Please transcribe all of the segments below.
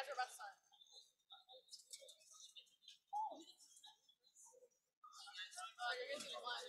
guys are about to start. Oh, you're missing one.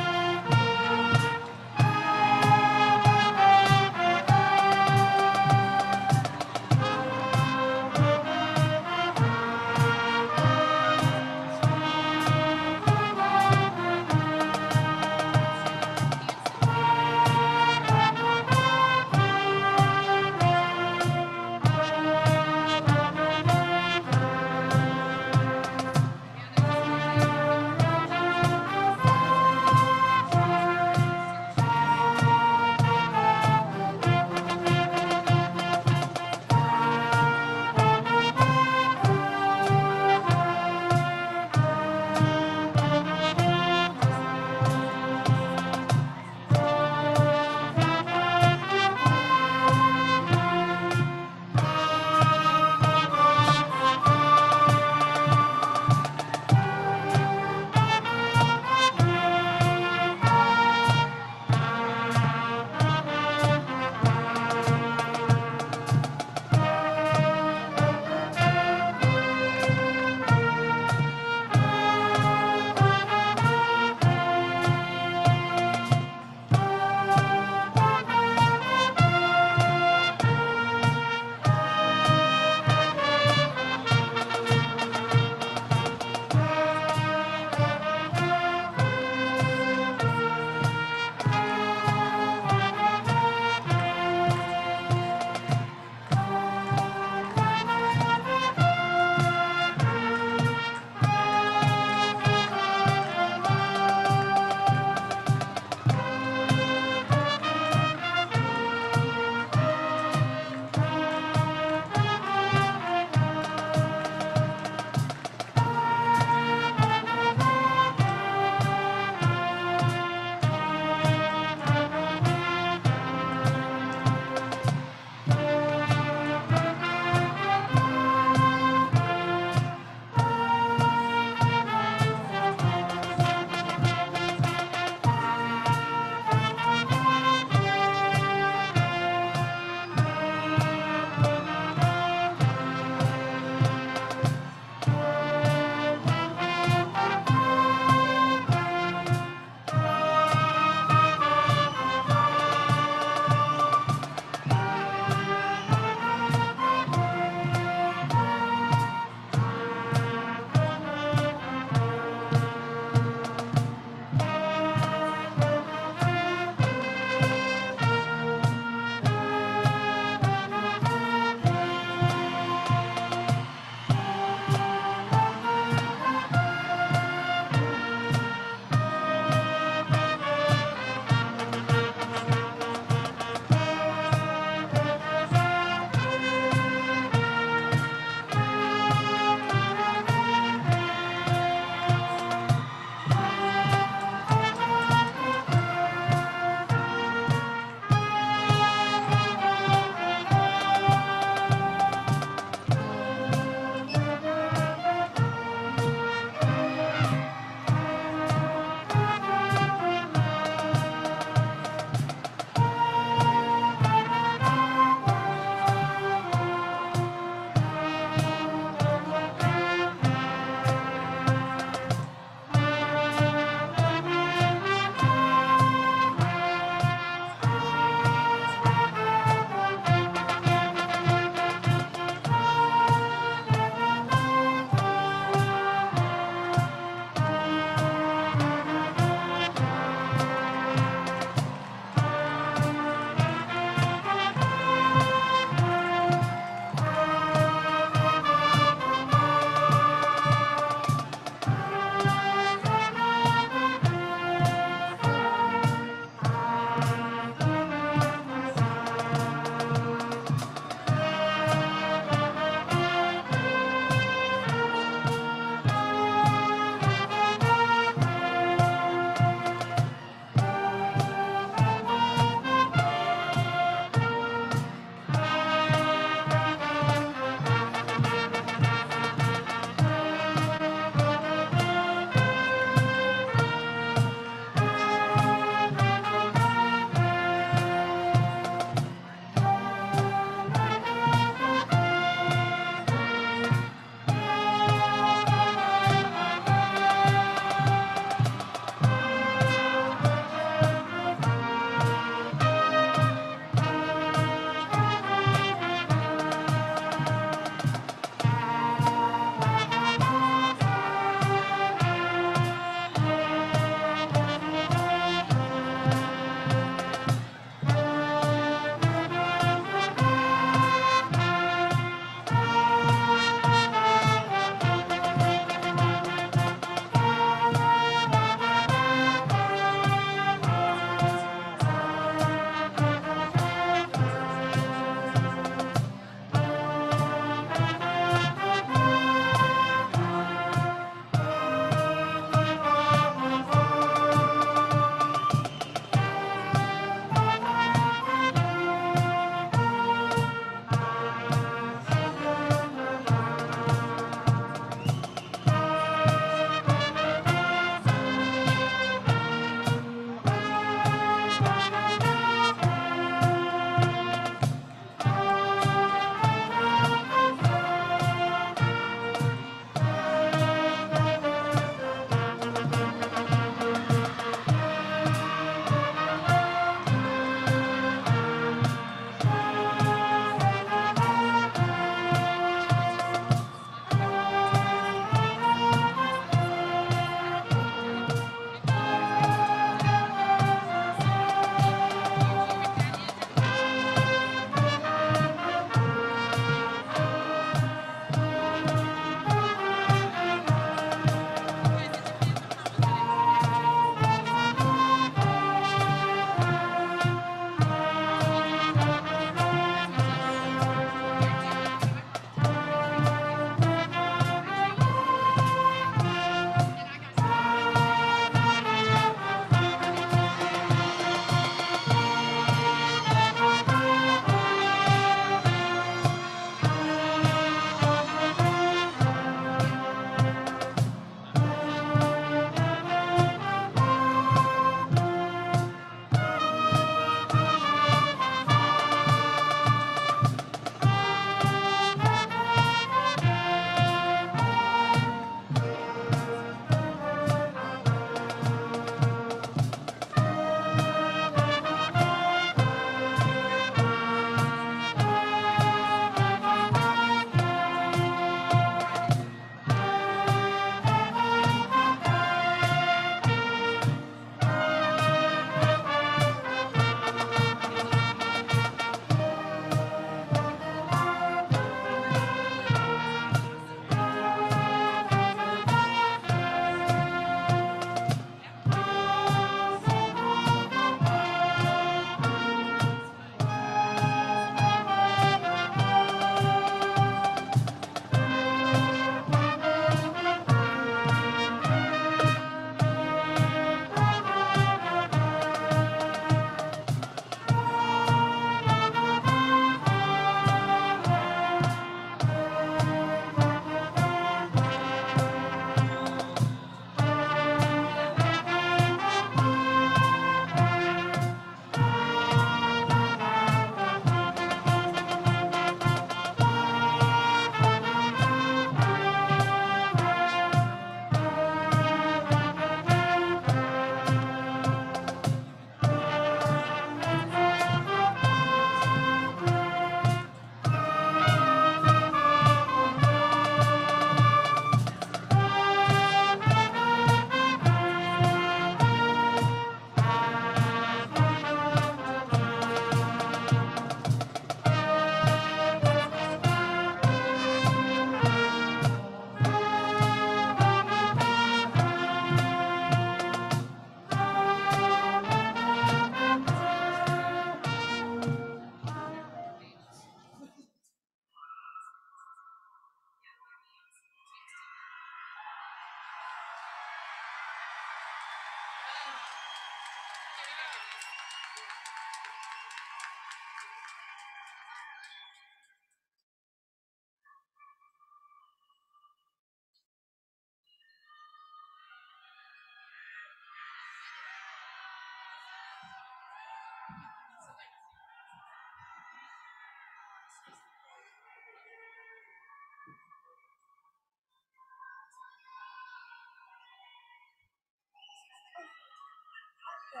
Okay.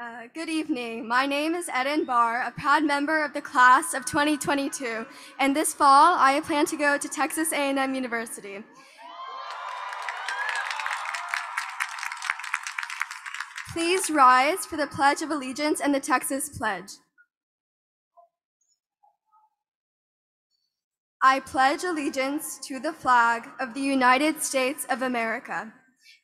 Uh, good evening. My name is Eden Barr, a proud member of the class of 2022, and this fall I plan to go to Texas A&M University. Please rise for the Pledge of Allegiance and the Texas Pledge. I pledge allegiance to the flag of the United States of America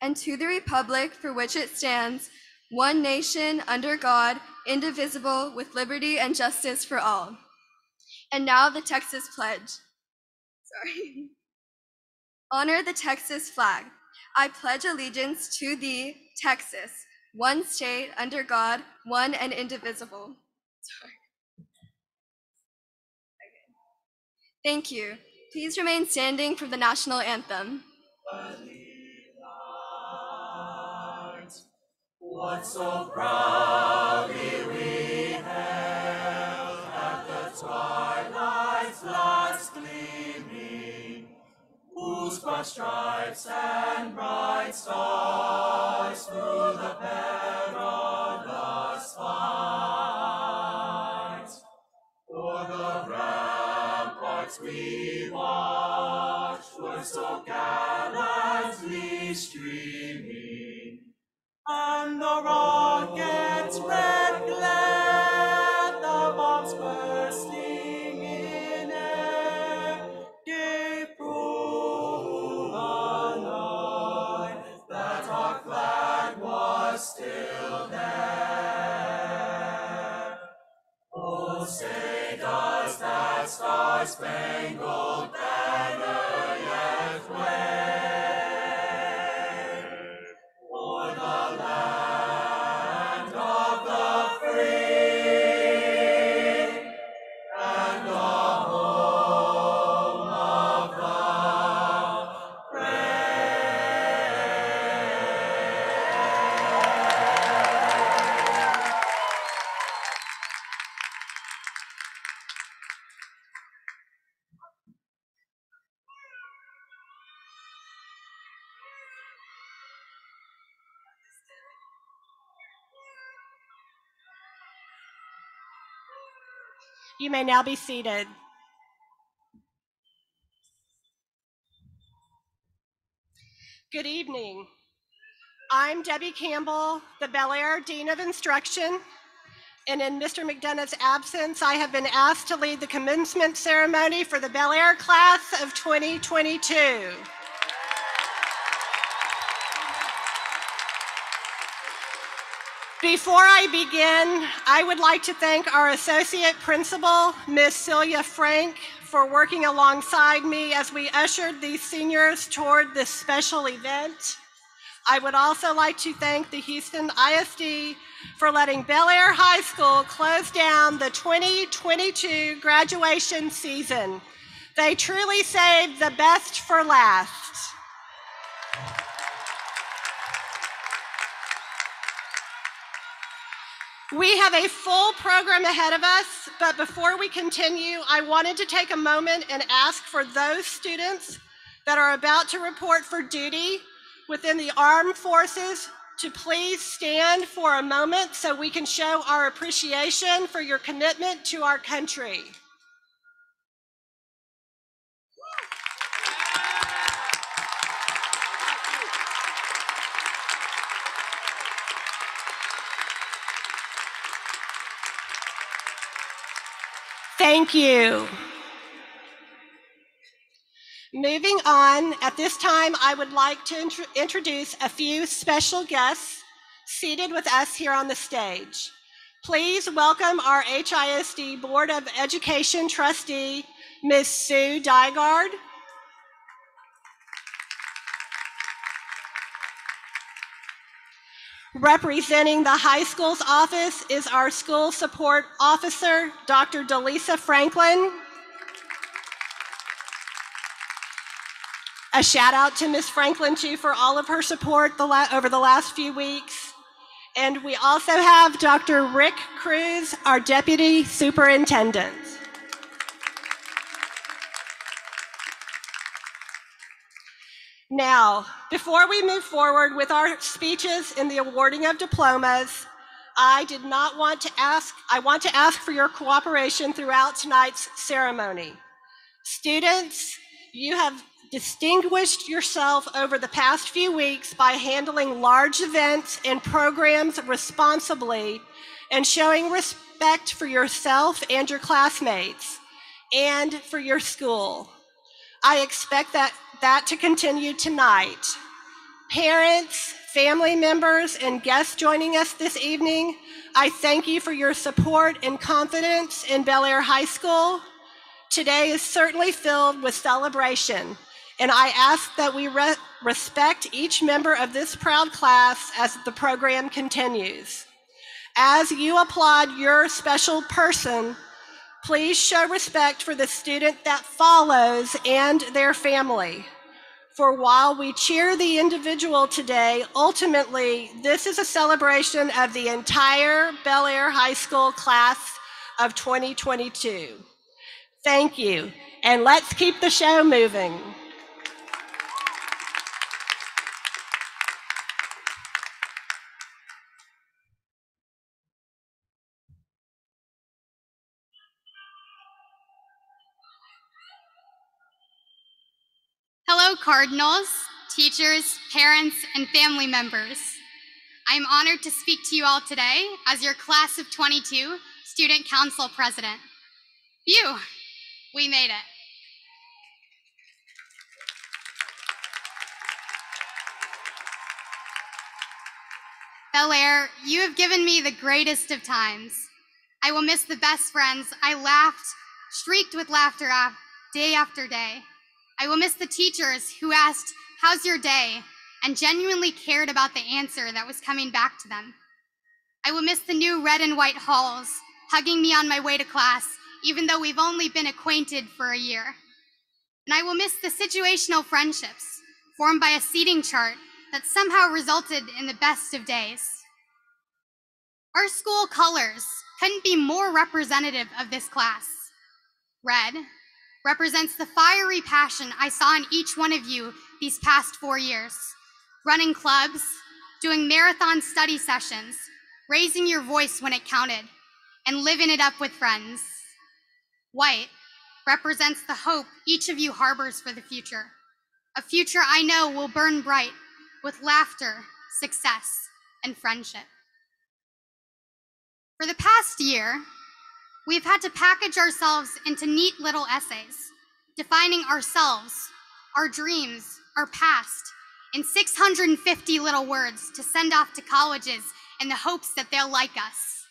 and to the republic for which it stands, one nation under God, indivisible, with liberty and justice for all. And now the Texas Pledge. Sorry. Honor the Texas flag. I pledge allegiance to thee, Texas, one state under God, one and indivisible. Sorry. Okay. Thank you. Please remain standing for the national anthem. What so proudly we whose broad stripes and bright stars through the perilous fight. For the ramparts we watched were so gallantly streaming, and the rocket's star-spangled now be seated. Good evening. I'm Debbie Campbell, the Bellaire Dean of Instruction, and in Mr. McDonough's absence, I have been asked to lead the commencement ceremony for the Bellaire class of 2022. Before I begin, I would like to thank our Associate Principal, Miss Celia Frank, for working alongside me as we ushered these seniors toward this special event. I would also like to thank the Houston ISD for letting Bellaire High School close down the 2022 graduation season. They truly saved the best for last. We have a full program ahead of us, but before we continue, I wanted to take a moment and ask for those students that are about to report for duty within the armed forces to please stand for a moment so we can show our appreciation for your commitment to our country. Thank you. Moving on, at this time, I would like to intro- introduce a few special guests seated with us here on the stage. Please welcome our HISD Board of Education trustee, Ms. Sue Deigaard. Representing the high school's office is our school support officer, Dr. Delisa Franklin. A shout out to Ms. Franklin too for all of her support the over the last few weeks. And we also have Dr. Rick Cruz, our deputy superintendent. Now, before we move forward with our speeches in the awarding of diplomas, I did not want to ask, I want to ask for your cooperation throughout tonight's ceremony. Students, you have distinguished yourself over the past few weeks by handling large events and programs responsibly and showing respect for yourself and your classmates and for your school. I expect that, that to continue tonight. Parents, family members, and guests joining us this evening, I thank you for your support and confidence in Bellaire High School. Today is certainly filled with celebration, and I ask that we re- respect each member of this proud class as the program continues. As you applaud your special person, please show respect for the student that follows and their family. For while we cheer the individual today, ultimately, this is a celebration of the entire Bellaire High School class of 2022. Thank you, and let's keep the show moving. Hello, Cardinals, teachers, parents, and family members. I am honored to speak to you all today as your Class of 22 Student Council President. Phew, we made it. Bellaire, you have given me the greatest of times. I will miss the best friends I laughed, shrieked with laughter day after day. I will miss the teachers who asked, How's your day? and genuinely cared about the answer that was coming back to them. I will miss the new red and white halls, hugging me on my way to class, even though we've only been acquainted for a year. And I will miss the situational friendships formed by a seating chart that somehow resulted in the best of days. Our school colors couldn't be more representative of this class. Red represents the fiery passion I saw in each one of you these past four years. Running clubs, doing marathon study sessions, raising your voice when it counted, and living it up with friends. White represents the hope each of you harbors for the future. A future I know will burn bright with laughter, success, and friendship. For the past year, we've had to package ourselves into neat little essays, defining ourselves, our dreams, our past, in 650 little words to send off to colleges in the hopes that they'll like us.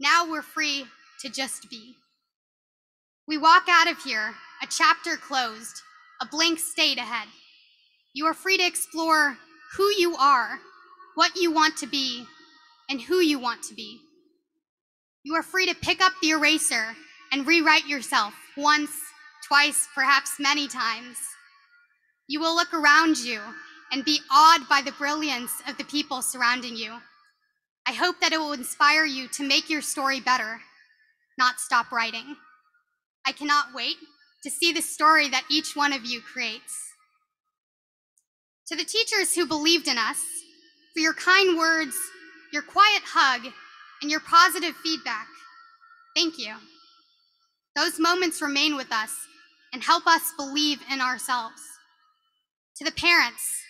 Now we're free to just be. We walk out of here, a chapter closed, a blank state ahead. You are free to explore who you are, what you want to be, and who you want to be. You are free to pick up the eraser and rewrite yourself once, twice, perhaps many times. You will look around you and be awed by the brilliance of the people surrounding you. I hope that it will inspire you to make your story better, not stop writing. I cannot wait to see the story that each one of you creates. To the teachers who believed in us, for your kind words, your quiet hug, and your positive feedback, thank you. Those moments remain with us and help us believe in ourselves. To the parents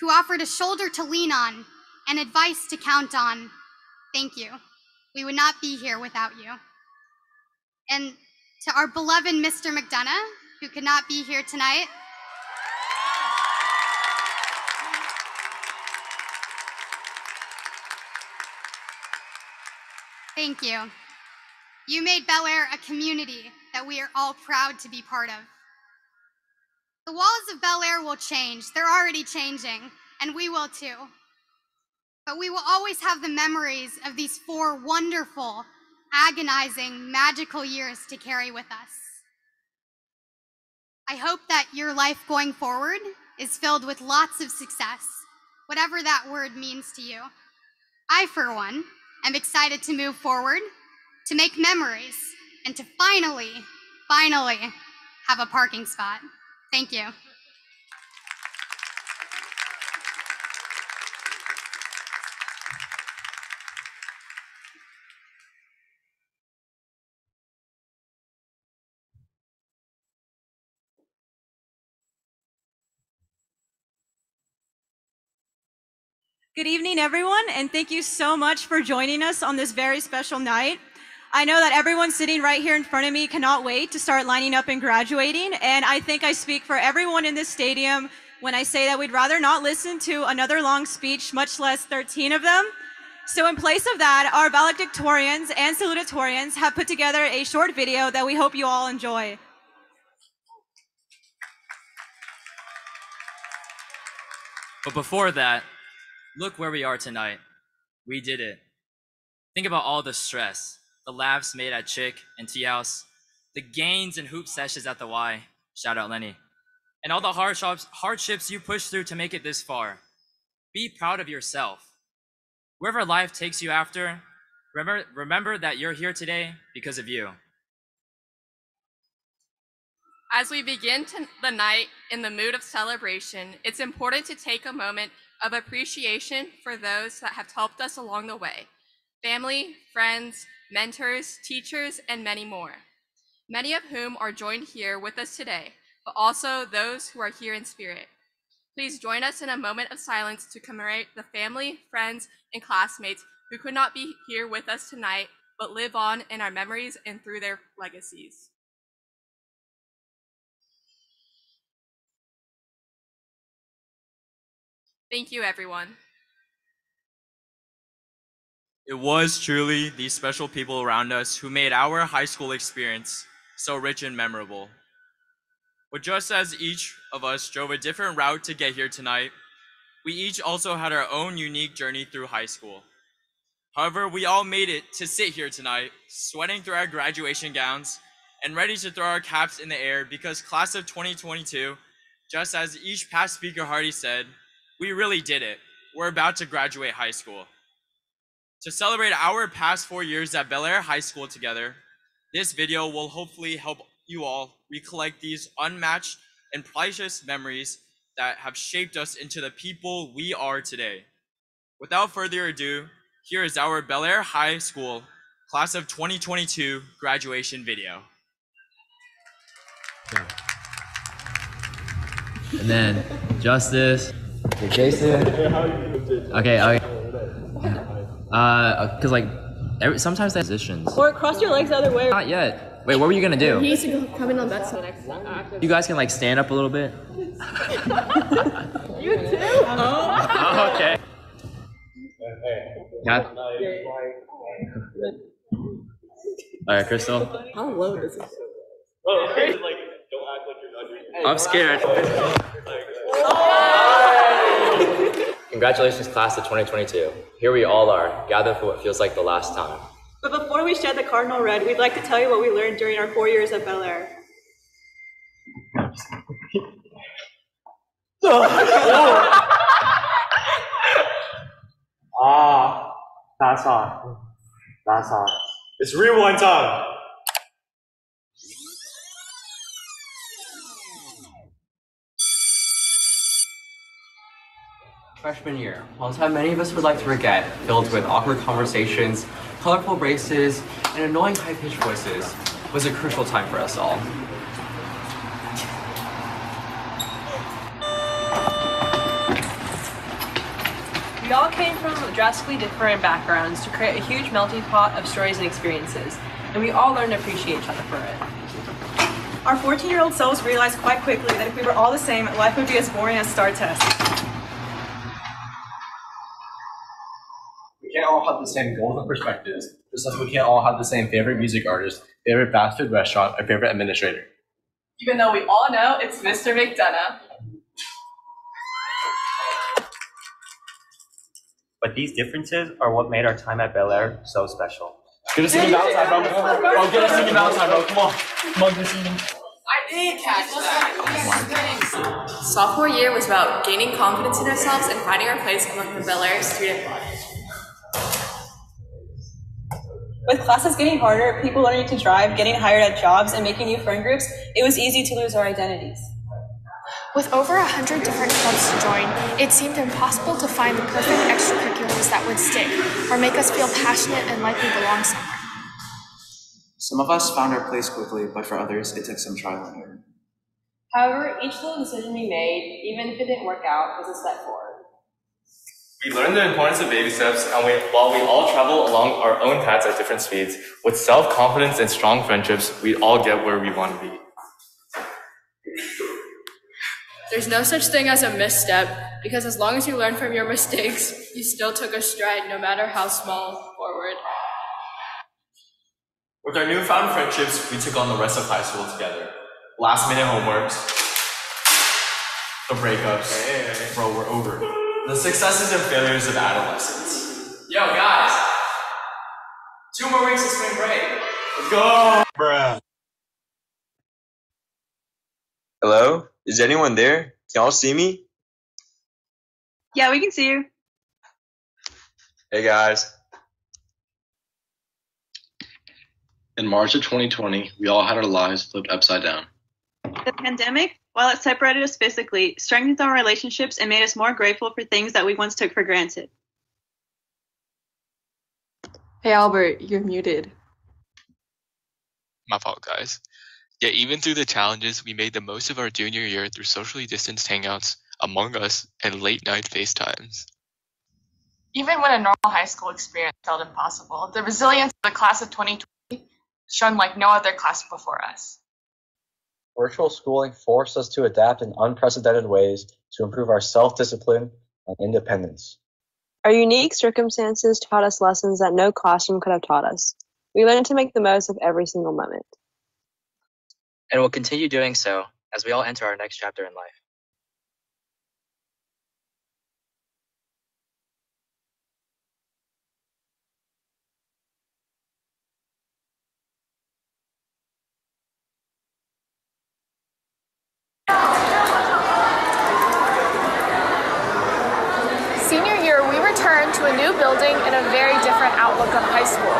who offered a shoulder to lean on and advice to count on, thank you. We would not be here without you. And to our beloved Mr. McDonough, who could not be here tonight, thank you. You made Bellaire a community that we are all proud to be part of. The walls of Bellaire will change. They're already changing, and we will too. But we will always have the memories of these four wonderful, agonizing, magical years to carry with us. I hope that your life going forward is filled with lots of success, whatever that word means to you. I, for one, am excited to move forward, to make memories, and to finally, finally have a parking spot. Thank you. Good evening, everyone, and thank you so much for joining us on this very special night. I know that everyone sitting right here in front of me cannot wait to start lining up and graduating, and I think I speak for everyone in this stadium when I say that we'd rather not listen to another long speech, much less 13 of them. So in place of that, our valedictorians and salutatorians have put together a short video that we hope you all enjoy. But before that, look where we are tonight. We did it. Think about all the stress, the laughs made at Chick and Tea House, the gains and hoop sessions at the Y. Shout out Lenny. And all the hardships, hardships you pushed through to make it this far. Be proud of yourself. Wherever life takes you after, remember, remember that you're here today because of you. As we begin the night in the mood of celebration, it's important to take a moment of appreciation for those that have helped us along the way family, friends, mentors, teachers, and many more. Many of whom are joined here with us today, but also those who are here in spirit. Please join us in a moment of silence to commemorate the family, friends, and classmates who could not be here with us tonight, but live on in our memories and through their legacies. Thank you, everyone. It was truly these special people around us who made our high school experience so rich and memorable. But just as each of us drove a different route to get here tonight, we each also had our own unique journey through high school. However, we all made it to sit here tonight, sweating through our graduation gowns and ready to throw our caps in the air because class of 2022, just as each past speaker Hardy said, we really did it. We're about to graduate high school. To celebrate our past four years at Bellaire High School together, this video will hopefully help you all recollect these unmatched and priceless memories that have shaped us into the people we are today. Without further ado, here is our Bellaire High School Class of 2022 graduation video. And then Justice. Okay, Jason. Okay, okay. Uh, cause like every, sometimes they positions. Or cross your legs the other way. Not yet. Wait, what were you gonna do? He needs to come in on that side. You guys can like stand up a little bit. You too? Oh, okay. Yeah. All right, Crystal. How low does it Oh, like, don't act like you're not. I'm scared. Congratulations, class of 2022. Here we all are, gathered for what feels like the last time. But before we shed the cardinal red, we'd like to tell you what we learned during our four years at Bellaire. Ah, that's hot. That's hot. It's rewind time. Freshman year, a time many of us would like to forget, filled with awkward conversations, colorful braces, and annoying high-pitched voices, was a crucial time for us all. We all came from drastically different backgrounds to create a huge melting pot of stories and experiences, and we all learned to appreciate each other for it. Our 14 year old selves realized quite quickly that if we were all the same, life would be as boring as STAAR tests. All have the same goals and perspectives, just as we can't all have the same favorite music artist, favorite fast food restaurant, or favorite administrator. Even though we all know it's Mr. McDonough. But these differences are what made our time at Bellaire so special. Get us singing Valentine, bro. Bro, get us singing Valentine, bro. Come on. Come on, get us singing. I did catch that. Sophomore year was about gaining confidence in ourselves and finding our place among the Bellaire student body. With classes getting harder, people learning to drive, getting hired at jobs, and making new friend groups, it was easy to lose our identities. With over a hundred different clubs to join, it seemed impossible to find the perfect extracurriculars that would stick or make us feel passionate and like we belong somewhere. Some of us found our place quickly, but for others, it took some trial and error. However, each little decision we made, even if it didn't work out, was a step forward. We learn the importance of baby steps, and we, while we all travel along our own paths at different speeds, with self confidence and strong friendships, we all get where we want to be. There's no such thing as a misstep because as long as you learn from your mistakes, you still took a stride, no matter how small, forward. With our newfound friendships, we took on the rest of high school together. Last minute homeworks, the breakups, bro, we're over. It. The successes and failures of adolescence. Yo, guys! Two more weeks of spring break. Let's go! Bruh. Hello? Is anyone there? Can y'all see me? Yeah, we can see you. Hey guys. In March of 2020, we all had our lives flipped upside down. The pandemic, while it separated us physically, strengthened our relationships and made us more grateful for things that we once took for granted. Hey Albert, you're muted. My fault, guys. Yet, even through the challenges, we made the most of our junior year through socially distanced hangouts, Among Us, and late night FaceTimes. Even when a normal high school experience felt impossible, the resilience of the class of 2020 shone like no other class before us. Virtual schooling forced us to adapt in unprecedented ways to improve our self discipline and independence. Our unique circumstances taught us lessons that no classroom could have taught us. We learned to make the most of every single moment. and we'll continue doing so as we all enter our next chapter in life. Senior year, we returned to a new building and a very different outlook on high school.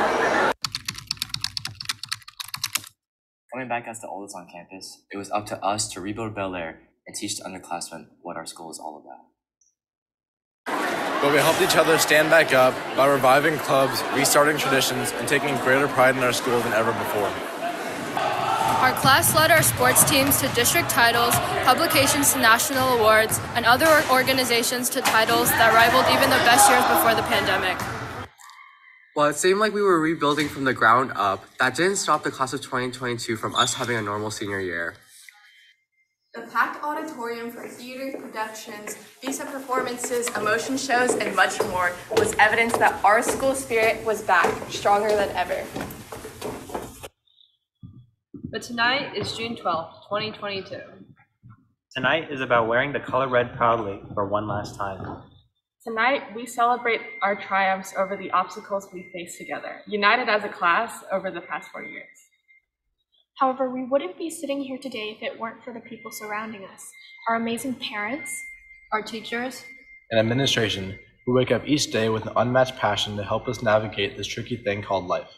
Coming back as the oldest on campus, it was up to us to rebuild Bellaire and teach the underclassmen what our school is all about. But we helped each other stand back up by reviving clubs, restarting traditions, and taking greater pride in our school than ever before. Our class led our sports teams to district titles, publications to national awards, and other organizations to titles that rivaled even the best years before the pandemic. While it seemed like we were rebuilding from the ground up, that didn't stop the class of 2022 from us having a normal senior year. The packed auditorium for theater productions, visa performances, emotion shows, and much more was evidence that our school spirit was back, stronger than ever. But tonight is June 12th, 2022. Tonight is about wearing the color red proudly for one last time. Tonight, we celebrate our triumphs over the obstacles we faced together, united as a class over the past four years. However, we wouldn't be sitting here today if it weren't for the people surrounding us our amazing parents, our teachers, And administration, who wake up each day with an unmatched passion to help us navigate this tricky thing called life.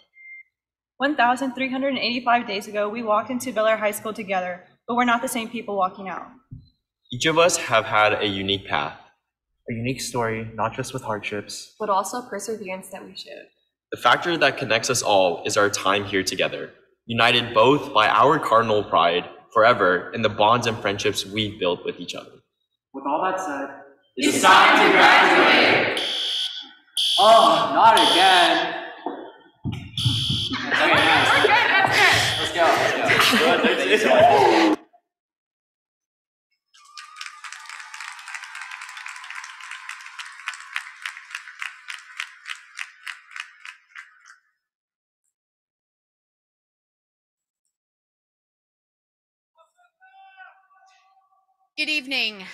1,385 days ago, we walked into Bellaire High School together, but we're not the same people walking out. Each of us have had a unique path. A unique story, not just with hardships. But also perseverance that we showed. The factor that connects us all is our time here together, united both by our cardinal pride forever and the bonds and friendships we've built with each other. With all that said, It's time to graduate! Oh, not again! Okay, nice. Let's go, let's go. Good evening.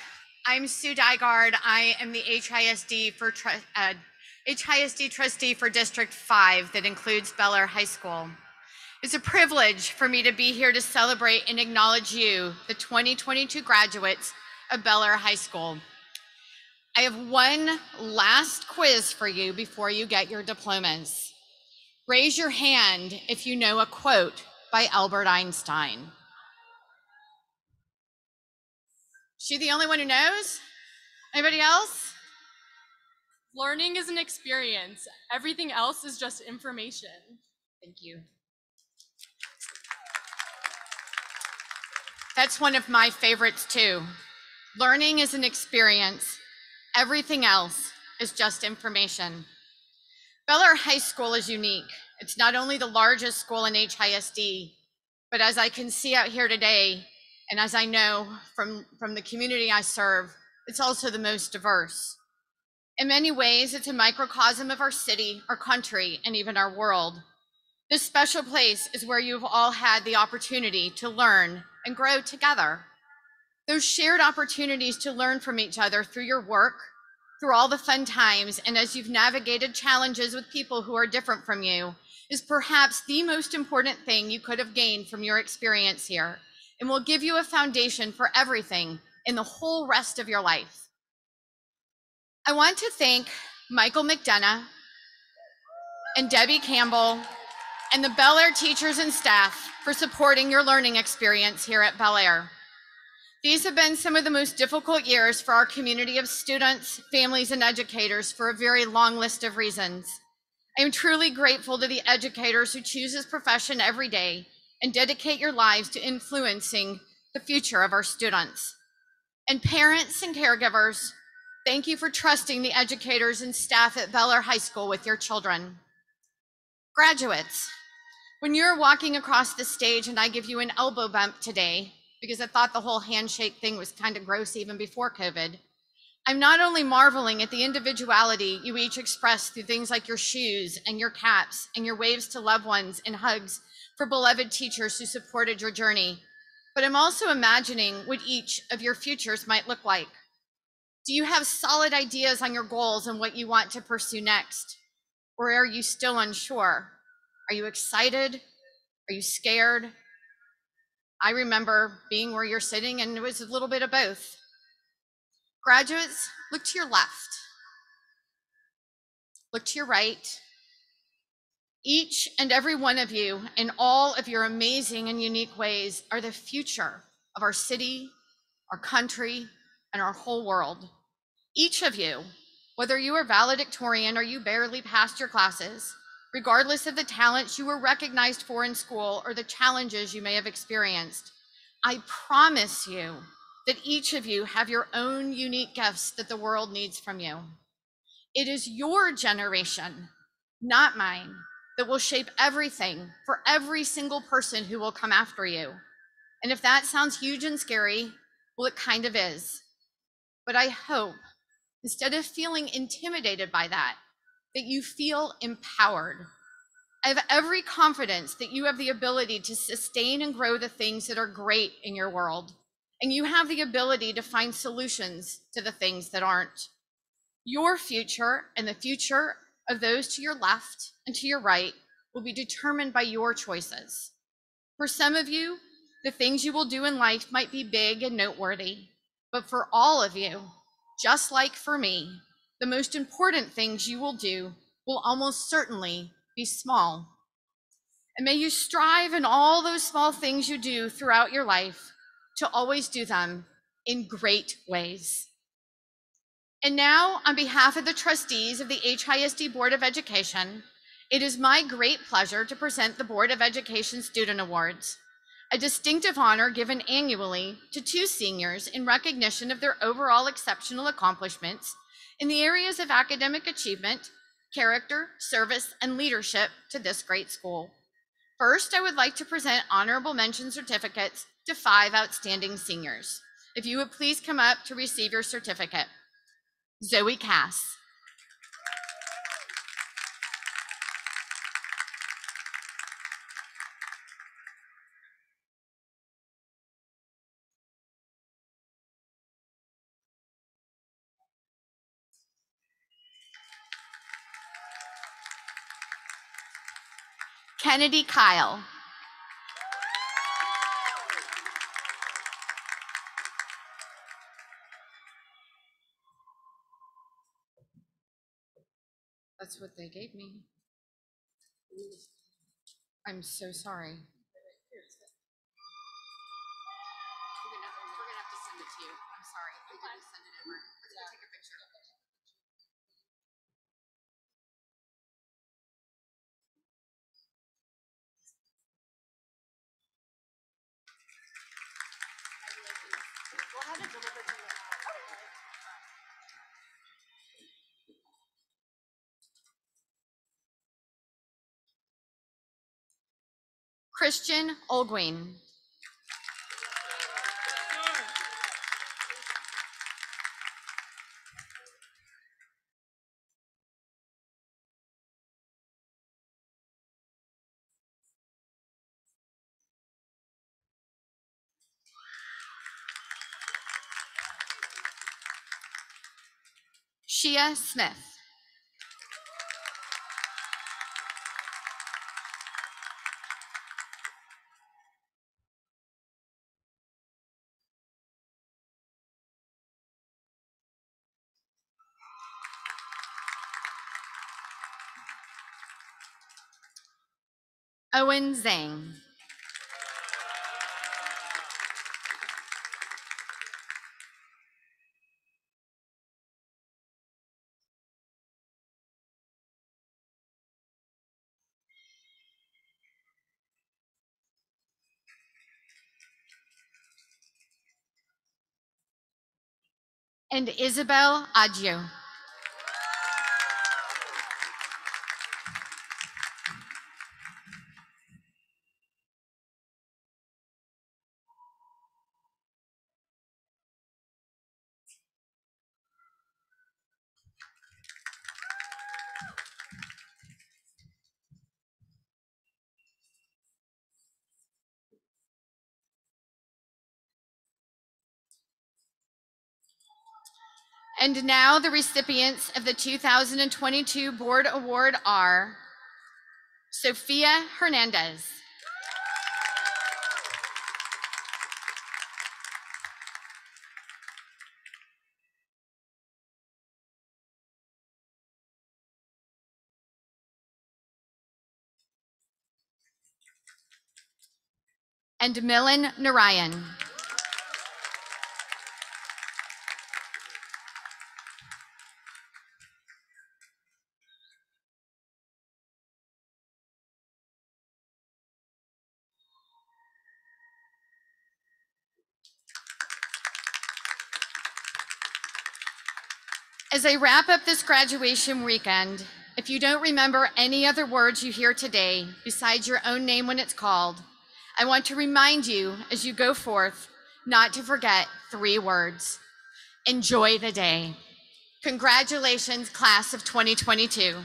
I'm Sue Deigaard. I am the HISD for uh, HISD trustee for District 5 that includes Bellaire High School. It's a privilege for me to be here to celebrate and acknowledge you, the 2022 graduates of Bellaire High School. I have one last quiz for you before you get your diplomas. Raise your hand if you know a quote by Albert Einstein. She the only one who knows? Anybody else? Learning is an experience. Everything else is just information. Thank you. That's one of my favorites too. Learning is an experience. Everything else is just information. Bellaire High School is unique. It's not only the largest school in HISD, but as I can see out here today, and as I know from, from the community I serve, it's also the most diverse. In many ways, it's a microcosm of our city, our country, and even our world. This special place is where you've all had the opportunity to learn and grow together. Those shared opportunities to learn from each other through your work, through all the fun times, and as you've navigated challenges with people who are different from you, is perhaps the most important thing you could have gained from your experience here and will give you a foundation for everything in the whole rest of your life. I want to thank Michael McDonough and Debbie Campbell and the Bellaire teachers and staff for supporting your learning experience here at Bellaire. These have been some of the most difficult years for our community of students, families, and educators for a very long list of reasons. I am truly grateful to the educators who choose this profession every day and dedicate your lives to influencing the future of our students. And parents and caregivers, thank you for trusting the educators and staff at Bellaire High School with your children. Graduates, when you're walking across the stage and I give you an elbow bump today, because I thought the whole handshake thing was kind of gross even before COVID, I'm not only marveling at the individuality you each express through things like your shoes and your caps and your waves to loved ones and hugs for beloved teachers who supported your journey, but I'm also imagining what each of your futures might look like. Do you have solid ideas on your goals and what you want to pursue next? Or are you still unsure? Are you excited? Are you scared? I remember being where you're sitting, and it was a little bit of both. Graduates, look to your left. Look to your right. Each and every one of you, in all of your amazing and unique ways, are the future of our city, our country, and our whole world. Each of you, whether you are valedictorian or you barely passed your classes, regardless of the talents you were recognized for in school or the challenges you may have experienced, I promise you that each of you have your own unique gifts that the world needs from you. It is your generation, not mine, that will shape everything for every single person who will come after you. And if that sounds huge and scary, well, it kind of is. But I hope instead of feeling intimidated by that, that you feel empowered. I have every confidence that you have the ability to sustain and grow the things that are great in your world, and you have the ability to find solutions to the things that aren't. Your future and the future of those to your left and to your right will be determined by your choices. For some of you, the things you will do in life might be big and noteworthy, but for all of you, just like for me, the most important things you will do will almost certainly be small. And may you strive in all those small things you do throughout your life to always do them in great ways. And now, on behalf of the trustees of the HISD Board of Education, it is my great pleasure to present the Board of Education Student Awards, a distinctive honor given annually to two seniors in recognition of their overall exceptional accomplishments in the areas of academic achievement, character, service, and leadership to this great school. First, I would like to present honorable mention certificates to five outstanding seniors. If you would please come up to receive your certificate. Zoe Cass. Kennedy Kyle. That's what they gave me. I'm so sorry. We're gonna have, we're gonna have to send it to you. I'm sorry. Didn't send it over. Christian Olguin. Shia Smith. Owen Zhang. And Isabel Adjo. And now the recipients of the 2022 Board Award are Sophia Hernandez. And Milan Narayan. I wrap up this graduation weekend, if you don't remember any other words you hear today besides your own name when it's called, I want to remind you as you go forth not to forget three words. Enjoy the day. Congratulations, class of 2022.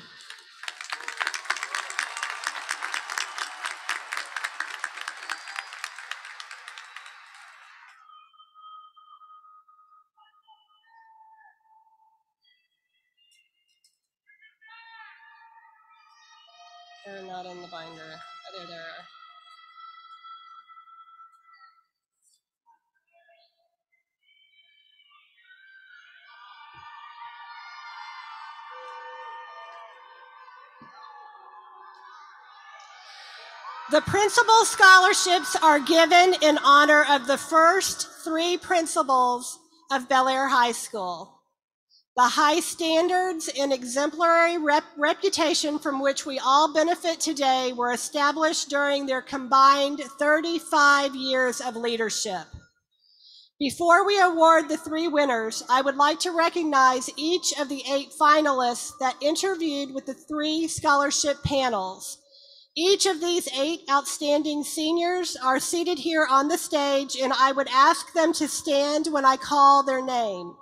The principal scholarships are given in honor of the first three principals of Bellaire High School. The high standards and exemplary rep- reputation from which we all benefit today were established during their combined 35 years of leadership. Before we award the three winners, I would like to recognize each of the eight finalists that interviewed with the three scholarship panels. Each of these eight outstanding seniors are seated here on the stage, and I would ask them to stand when I call their name.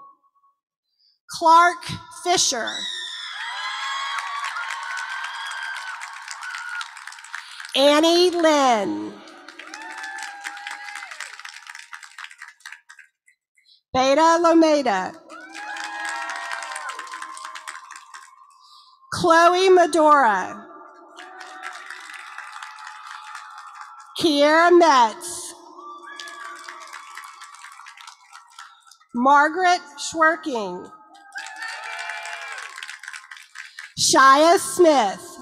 Clark Fisher. Annie Lynn. Beta Lomeda. Chloe Medora. Kiera Metz. Margaret Schwerking. Shia Smith.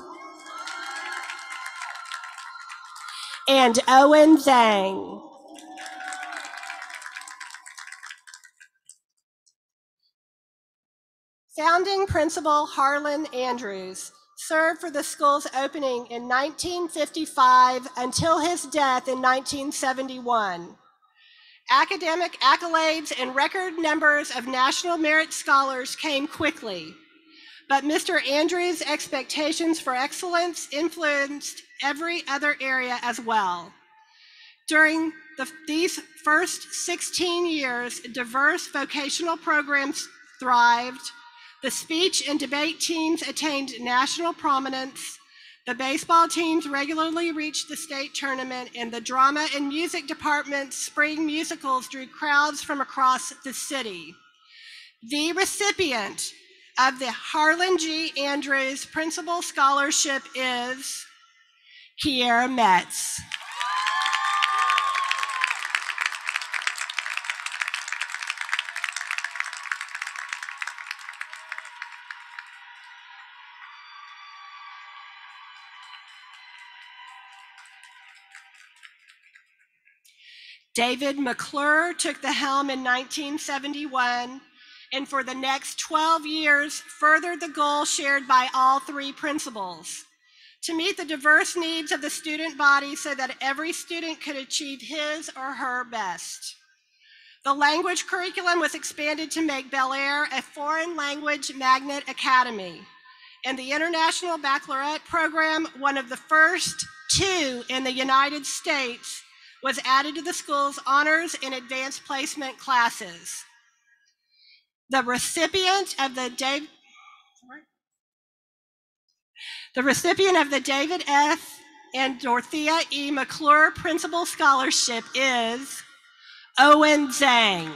And Owen Zhang. Founding Principal Harlan Andrews served for the school's opening in 1955 until his death in 1971. Academic accolades and record numbers of National Merit Scholars came quickly. But Mr. Andrews' expectations for excellence influenced every other area as well. During the, these first 16 years, diverse vocational programs thrived. The speech and debate teams attained national prominence. The baseball teams regularly reached the state tournament, and the drama and music department's spring musicals drew crowds from across the city. The recipient of the Harlan G. Andrews Principal Scholarship is Kiera Metz. David McClure took the helm in 1971 and for the next 12 years furthered the goal shared by all three principals to meet the diverse needs of the student body so that every student could achieve his or her best. The language curriculum was expanded to make Bellaire a foreign language magnet academy. And the International Baccalaureate program, one of the first two in the United States, was added to the school's honors and advanced placement classes. The recipient of the Dave, the recipient of the David F. and Dorothea E. McClure Principal Scholarship is Owen Zhang.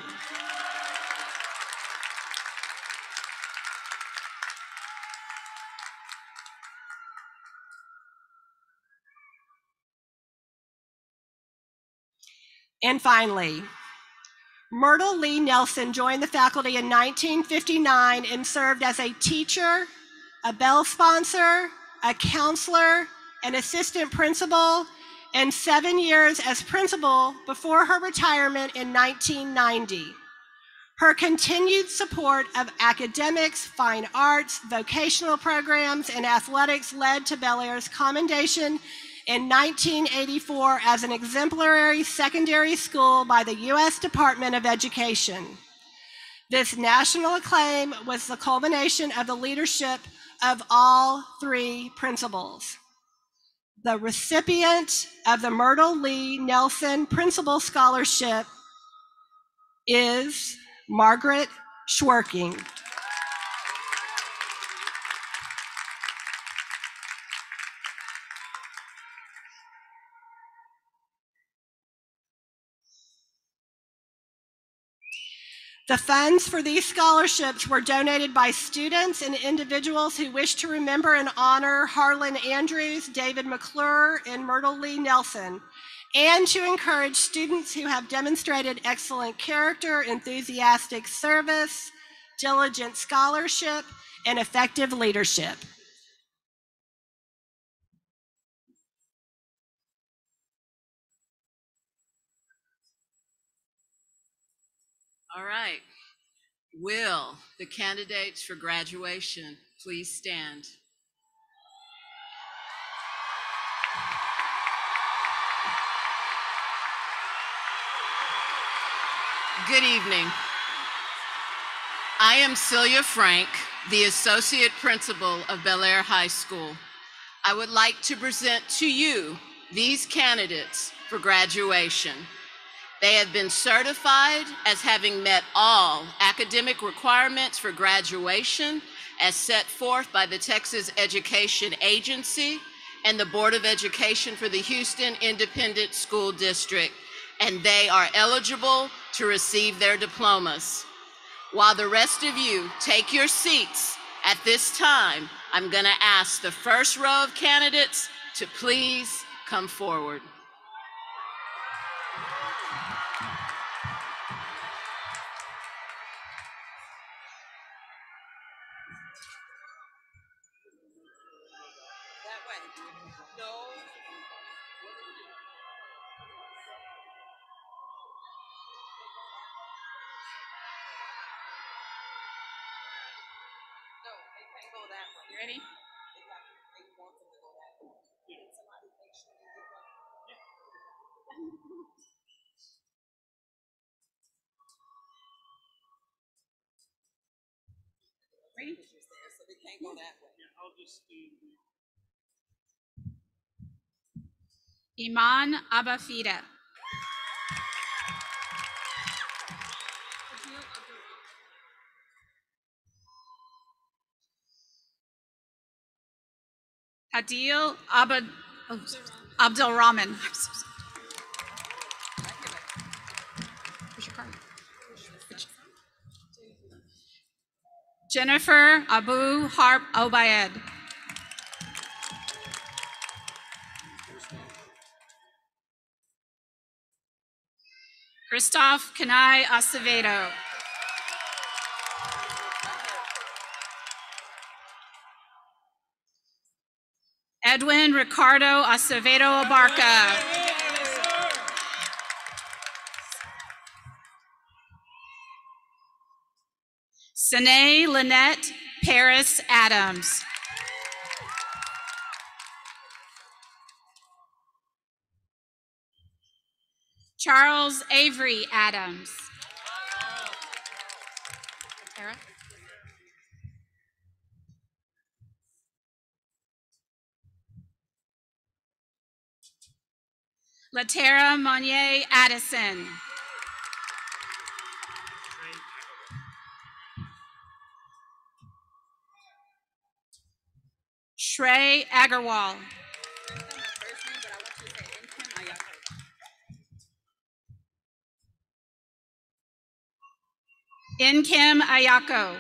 And finally, Myrtle Lee Nelson joined the faculty in 1959 and served as a teacher, a Bell sponsor, a counselor, an assistant principal, and seven years as principal before her retirement in 1990. Her continued support of academics, fine arts, vocational programs, and athletics led to Bellaire's commendation in 1984 as an exemplary secondary school by the U.S. Department of Education. This national acclaim was the culmination of the leadership of all three principals. The recipient of the Myrtle Lee Nelson Principal Scholarship is Margaret Schwerking. The funds for these scholarships were donated by students and individuals who wish to remember and honor Harlan Andrews, David McClure, and Myrtle Lee Nelson, and to encourage students who have demonstrated excellent character, enthusiastic service, diligent scholarship, and effective leadership. All right. Will the candidates for graduation please stand? Good evening. I am Celia Frank, the Associate Principal of Bellaire High School. I would like to present to you these candidates for graduation. They have been certified as having met all academic requirements for graduation as set forth by the Texas Education Agency and the Board of Education for the Houston Independent School District, and they are eligible to receive their diplomas. While the rest of you take your seats at this time, I'm going to ask the first row of candidates to please come forward. Iman Abafida. Adil Abad, oh, Abdul Rahman. Jennifer Abu Harp Obayed. Christoph Kanai Acevedo. Edwin Ricardo Acevedo Abarca. Sine Lynette Paris Adams. Charles Avery Adams. Sarah? Latera Monnier Addison. Shrey Agarwal. In Kim Ayako.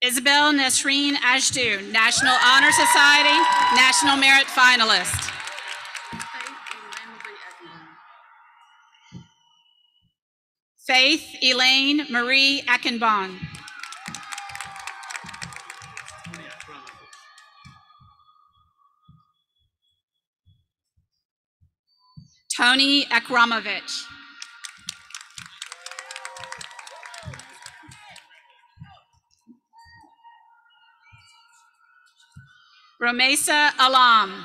Isabel Nesreen Ashdu, National Honor Society, National Merit Finalist. Faith Elaine Marie Ackenbon. Tony Akramovich. Romesa Alam.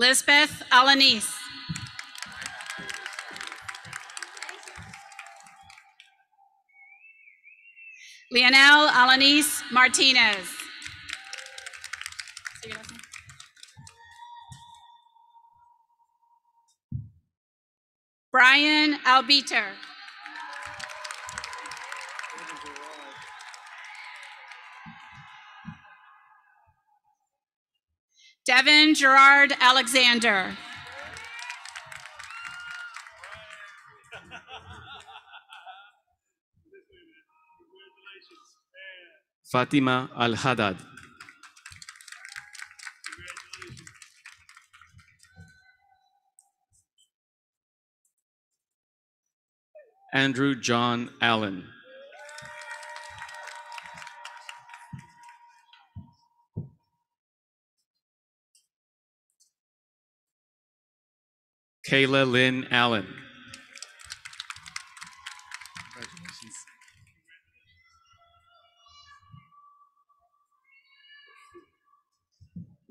Lisbeth Alanis. Lionel Alanis Martinez. Brian Albiter. Devin Gerard Alexander. Fatima Al Haddad. Andrew John Allen. Kayla Lynn Allen.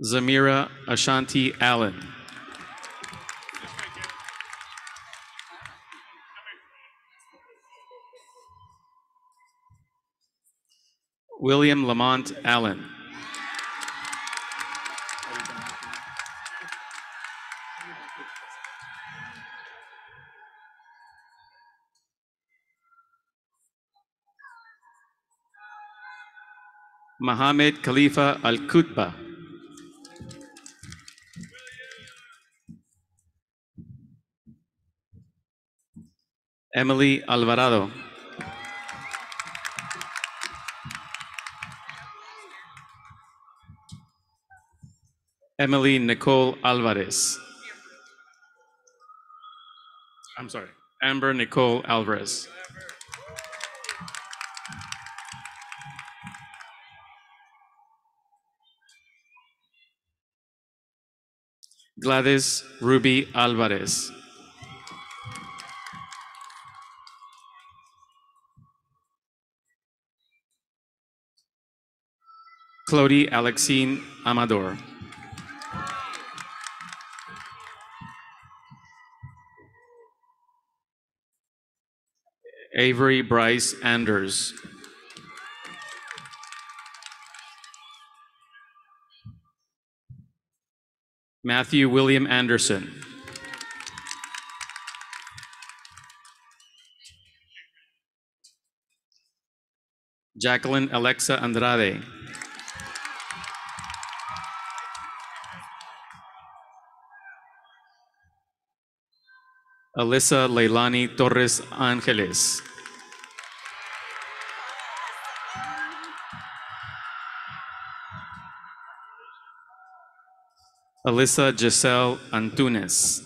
Zamira Ashanti Allen. William Lamont Allen. Mohammed Khalifa Al Kutba. Emily Alvarado. Emily Nicole Alvarez. I'm sorry, Amber Nicole Alvarez. Gladys Ruby Alvarez. Clody Alexine Amador. Avery Bryce Anders. Matthew William Anderson. Jacqueline Alexa Andrade. Alyssa Leilani Torres Angeles. Alyssa Giselle Antunes.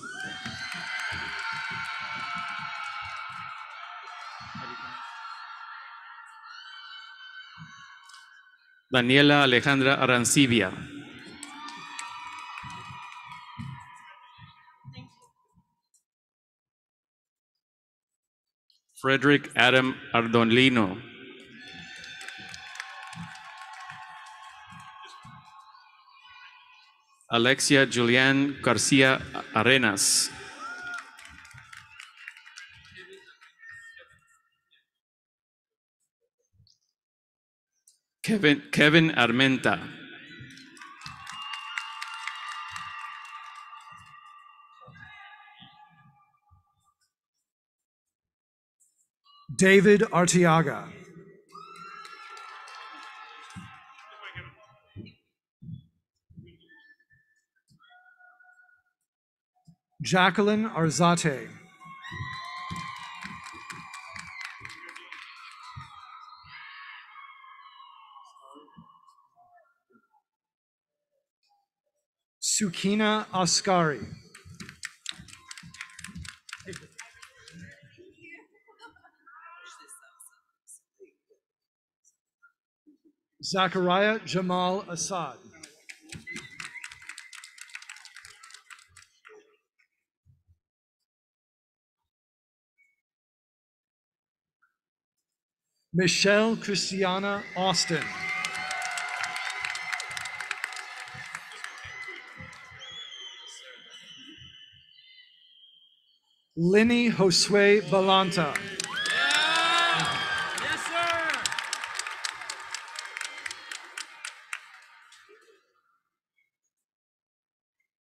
Daniela Alejandra Arancibia. Frederick Adam Ardolino. Alexia Julian Garcia Arenas. Kevin, Kevin Armenta. David Artiaga. Jacqueline Arzate. Sukina Askari. Zachariah Jamal Assad. Michelle Christiana Austin. Linny Josue Balanta.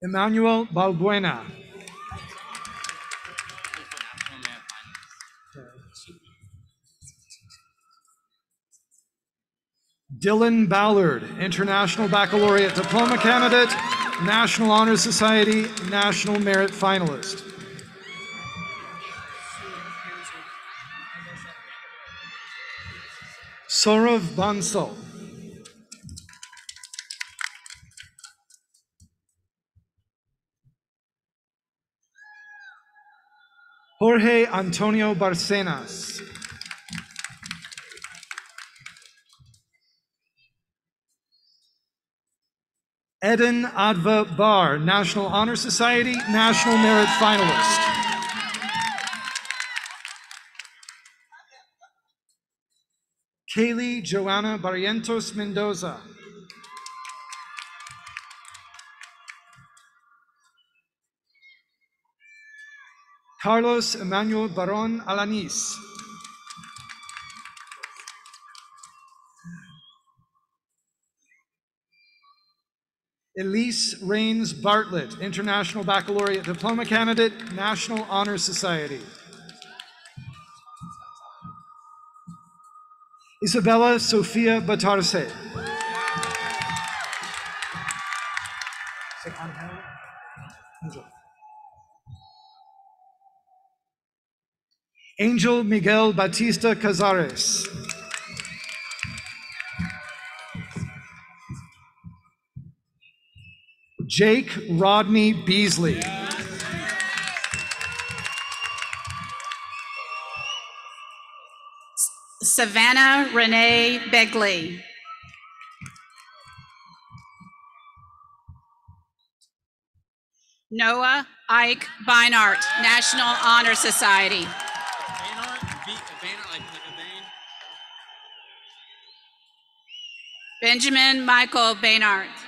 Emmanuel Balbuena. Dylan Ballard, International Baccalaureate Diploma Candidate, National Honor Society, National Merit Finalist. Saurav Bansal. Jorge Antonio Barcenas. Eden Adva Bar, National Honor Society, National Merit Finalist. Kaylee Joanna Barrientos Mendoza. Carlos Emmanuel Baron Alanis. Elise Rains Bartlett, International Baccalaureate Diploma Candidate, National Honor Society. Isabella Sofia Batarse. Angel Miguel Batista Cazares. Jake Rodney Beasley. Savannah Renee Begley. Noah Ike Beinart, National Honor Society. Benjamin Michael Baynard.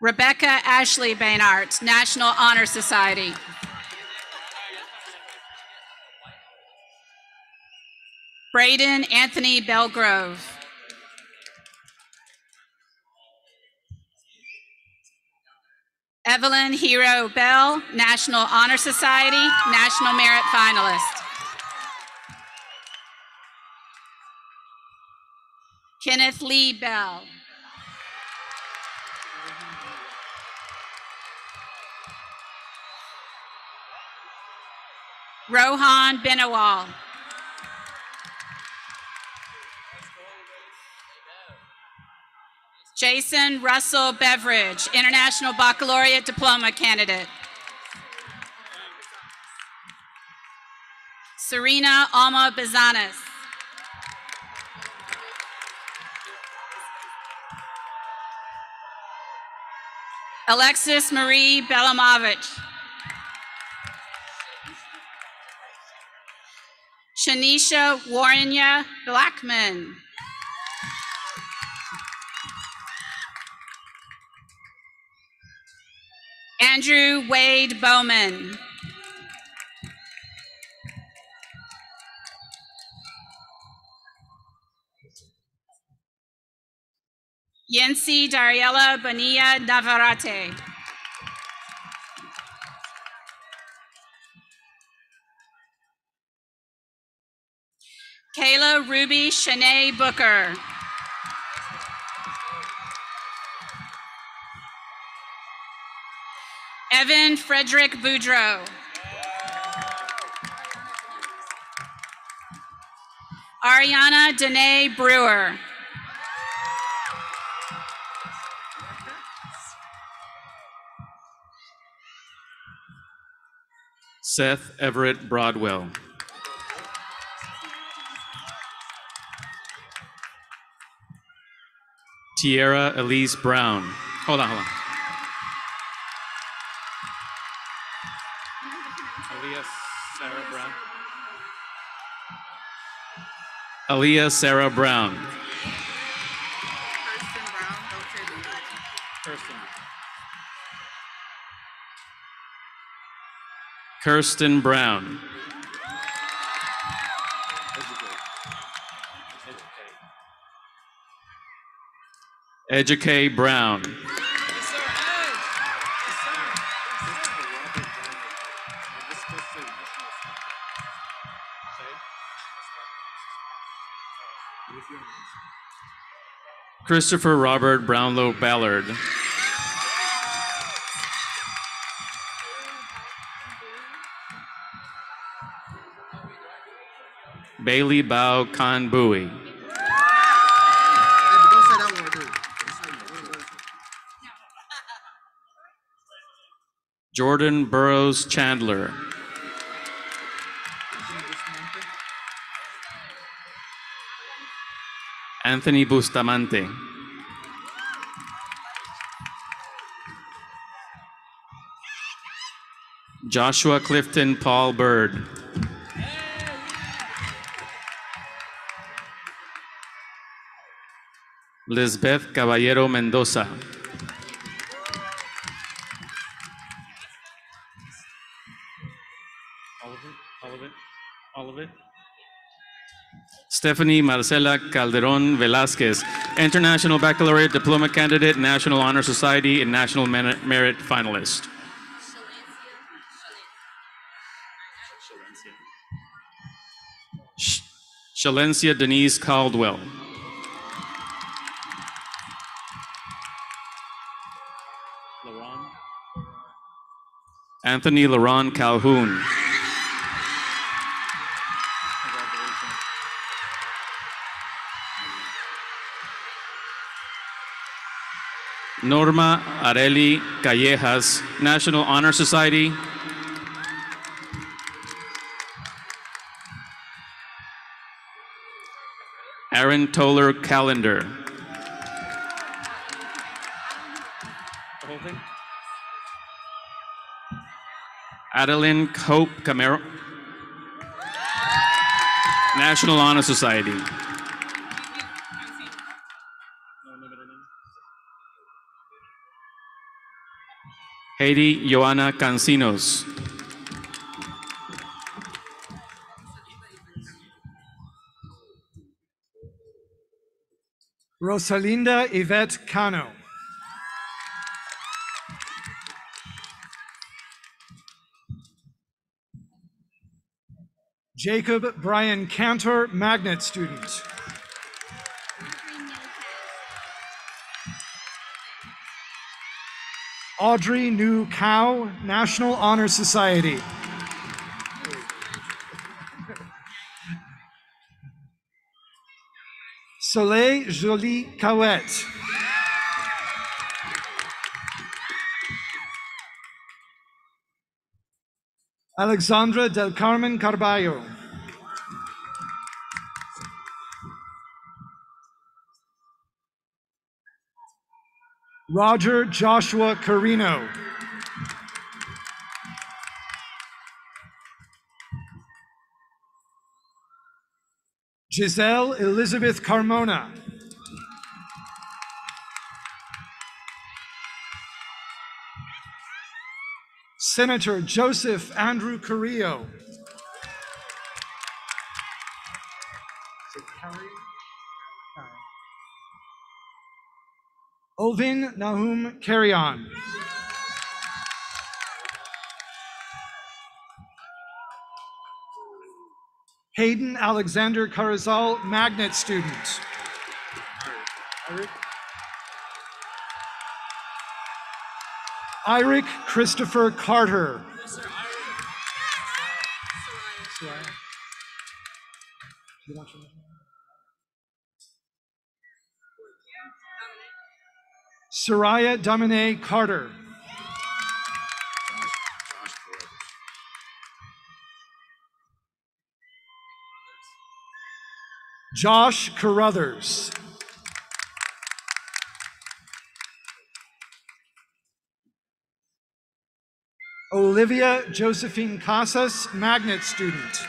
Rebecca Ashley Baynard, National Honor Society. Braden Anthony Belgrove. Evelyn Hero Bell, National Honor Society, National Merit Finalist. Kenneth Lee Bell. Rohan Benawal. Jason Russell Beveridge, International Baccalaureate Diploma candidate. Serena Alma Bazanas. Alexis Marie Belamovich. Shanisha Warrenia Blackman. Andrew Wade Bowman. Yancy Dariela Bonilla Navarrete. Kayla Ruby Shanae Booker. Evan Frederick Boudreau. Ariana Danae Brewer. Seth Everett Broadwell. Tierra Elise Brown. Hold on, hold on. Aaliyah Sarah Brown. Aaliyah Sarah Brown. Kirsten. Kirsten Brown. Educate Brown. Christopher Robert Brownlow Ballard. Bailey Bao Khan Bowie. Jordan Burrows Chandler. Anthony Bustamante. Joshua Clifton Paul Bird. Lisbeth Caballero Mendoza. All of it? All of it? All of it? Stephanie Marcela Calderon Velasquez, International Baccalaureate Diploma Candidate, National Honor Society, and National Merit Finalist. Shalencia Denise Caldwell. Anthony Laron Calhoun. Norma Areli Callejas, National Honor Society. Aaron Toller Calendar. Adeline Cope Camero. National Honor Society. Haiti Joanna Cancinos. Rosalinda Yvette Cano. Jacob Brian Cantor, magnet student. Audrey New Cow, National Honor Society. Soleil Jolie Cowette. Alexandra del Carmen Carballo. Roger Joshua Carino. Giselle Elizabeth Carmona. Senator Joseph Andrew Carrillo. Ovin Nahum Carrion. Hayden Alexander Carazal, magnet student. Iric Christopher Carter. Soraya Domine Carter. Josh Carruthers. Olivia Josephine Casas, magnet student.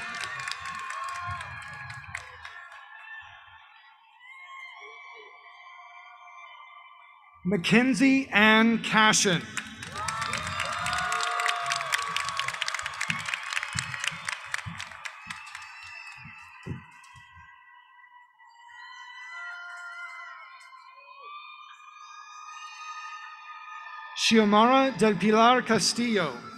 Mackenzie Ann Cashin. Xiomara del Pilar Castillo.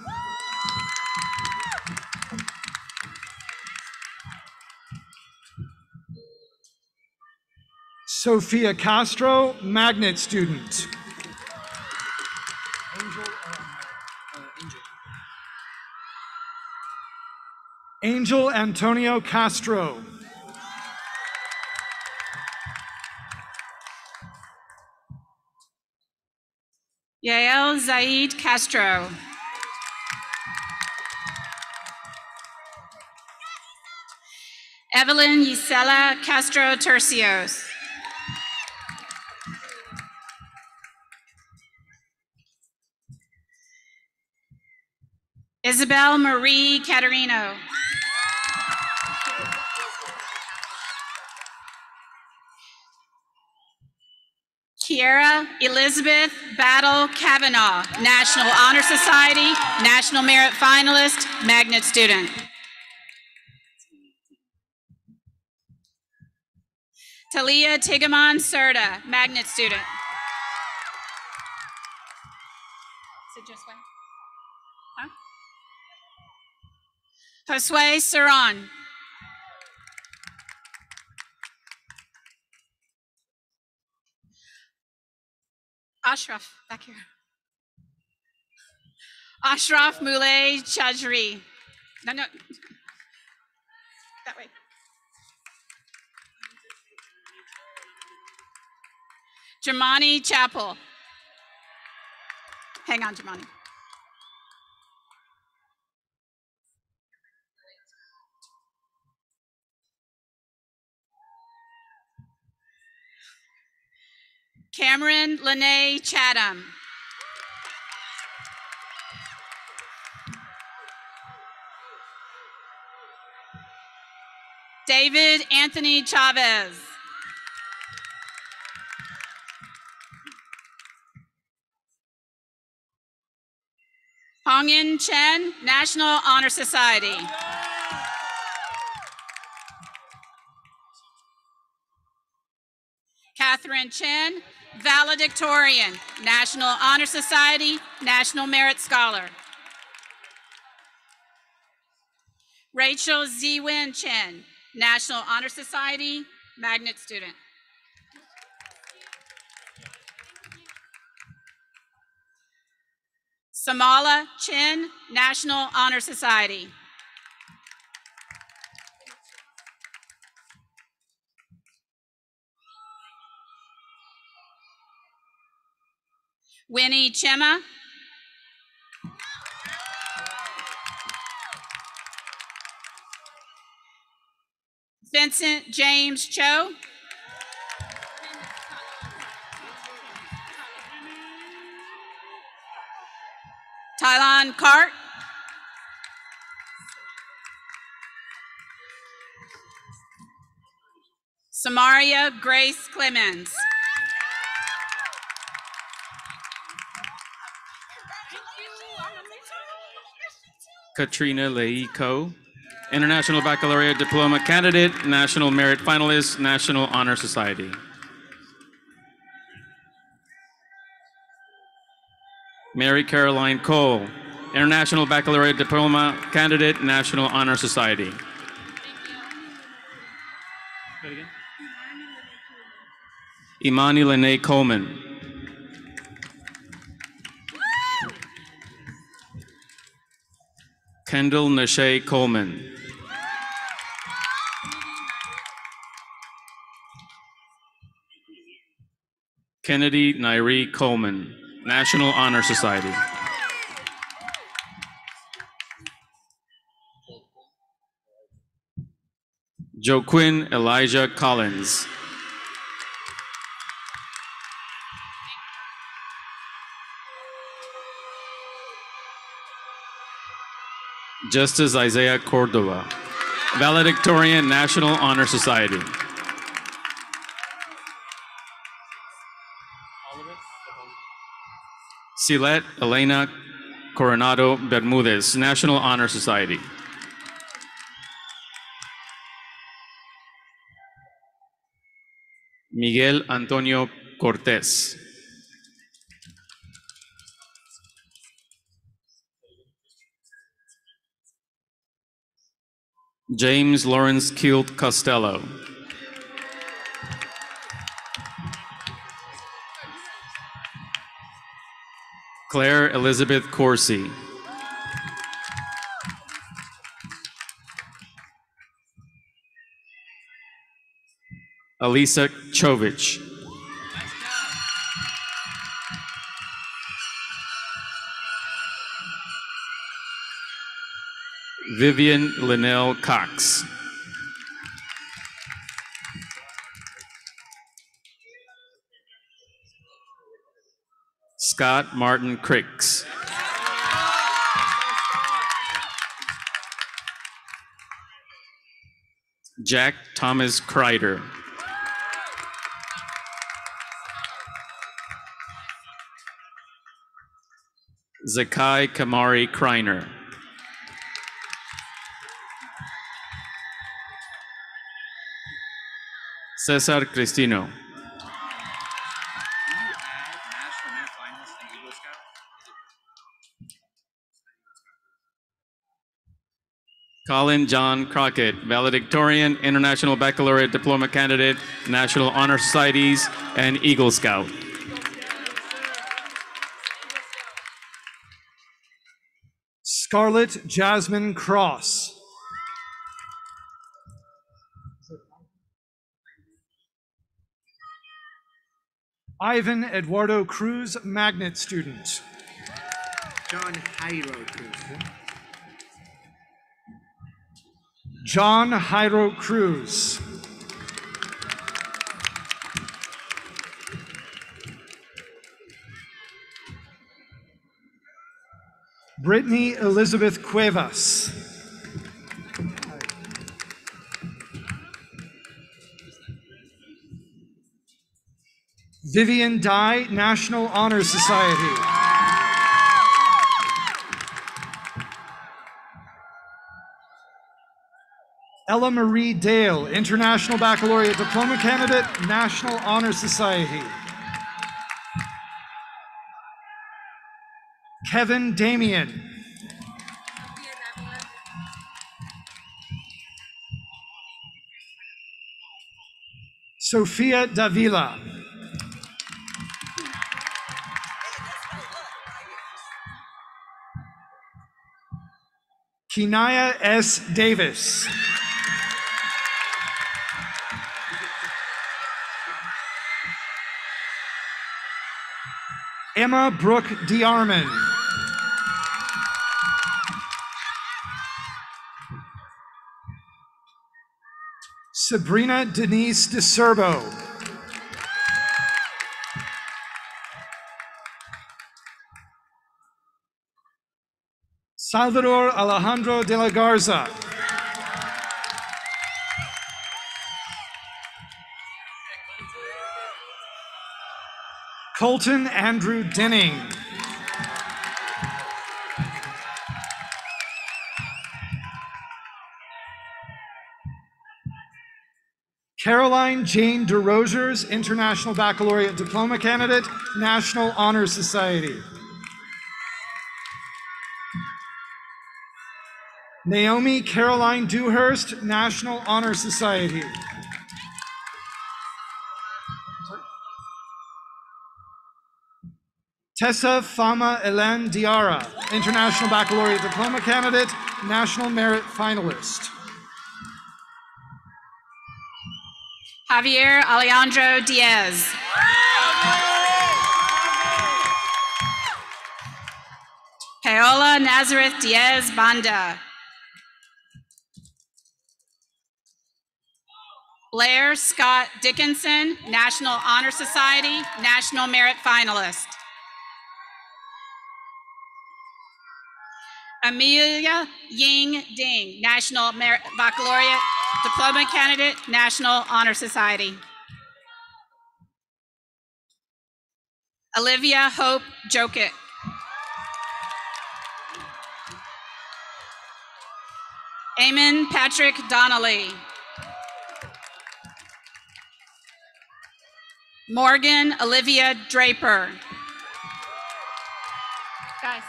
Sophia Castro, magnet student. Angel Antonio Castro. Yael Zaid Castro. Evelyn Yisela Castro Tercios. Isabel Marie Caterino. Kiera Elizabeth Battle Kavanaugh, National Honor Society, National Merit Finalist, Magnet Student. Talia Tigamon Serta, Magnet Student. Josue Saran. Ashraf, back here. Ashraf Moulay Chajri. No, no. That way. Jamani Chapel. Hang on, Jamani. Cameron Lene Chatham. David Anthony Chavez. Hongyan Chen, National Honor Society. Catherine Chen, valedictorian, National Honor Society, National Merit Scholar. Rachel Ziwin Chen, National Honor Society, magnet student. Samala Chin, National Honor Society. Winnie Chema. Vincent James Cho. Tylon Cart. Samaria Grace Clemens. Katrina Lei Ko, International Baccalaureate Diploma Candidate, National Merit Finalist, National Honor Society. Mary Caroline Cole, International Baccalaureate Diploma Candidate, National Honor Society. Imani Lene Coleman. Kendall Nashay Coleman. Kennedy Nairi Coleman, National Honor Society. Joaquin Elijah Collins. Justice Isaiah Cordova, valedictorian, National Honor Society. Silet Elena Coronado Bermudez, National Honor Society. Miguel Antonio Cortés. James Lawrence Kilt Costello. Claire Elizabeth Corsi. Alisa Chovich. Vivian Linnell Cox. Scott Martin Cricks. Jack Thomas Kreider. Zakai Kamari Kreiner. Cesar Cristino. Colin John Crockett, valedictorian, International Baccalaureate Diploma Candidate, National Honor Societies, and Eagle Scout. Scarlett Jasmine Cross. Ivan Eduardo Cruz, magnet student. John Jairo Cruz. John Jairo Cruz. Brittany Elizabeth Cuevas. Vivian Dye, National Honor Society. Ella Marie Dale, International Baccalaureate Diploma Candidate, National Honor Society. Kevin Damien. Sophia Davila. Kinaya S. Davis. Emma Brooke DeArmond. Sabrina Denise DeSerbo. Salvador Alejandro de la Garza. Colton Andrew Denning. Caroline Jane DeRosiers, International Baccalaureate Diploma Candidate, National Honor Society. Naomi Caroline Dewhurst, National Honor Society. Tessa Fama Elen Diara, International Baccalaureate Diploma Candidate, National Merit Finalist. Javier Alejandro Diaz. Paola Nazareth Diaz Banda. Blair Scott Dickinson, National Honor Society, National Merit Finalist. Amelia Ying Ding, National Merit Baccalaureate Diploma Candidate, National Honor Society. Olivia Hope Jokic. Eamon Patrick Donnelly. Morgan Olivia Draper. Guys.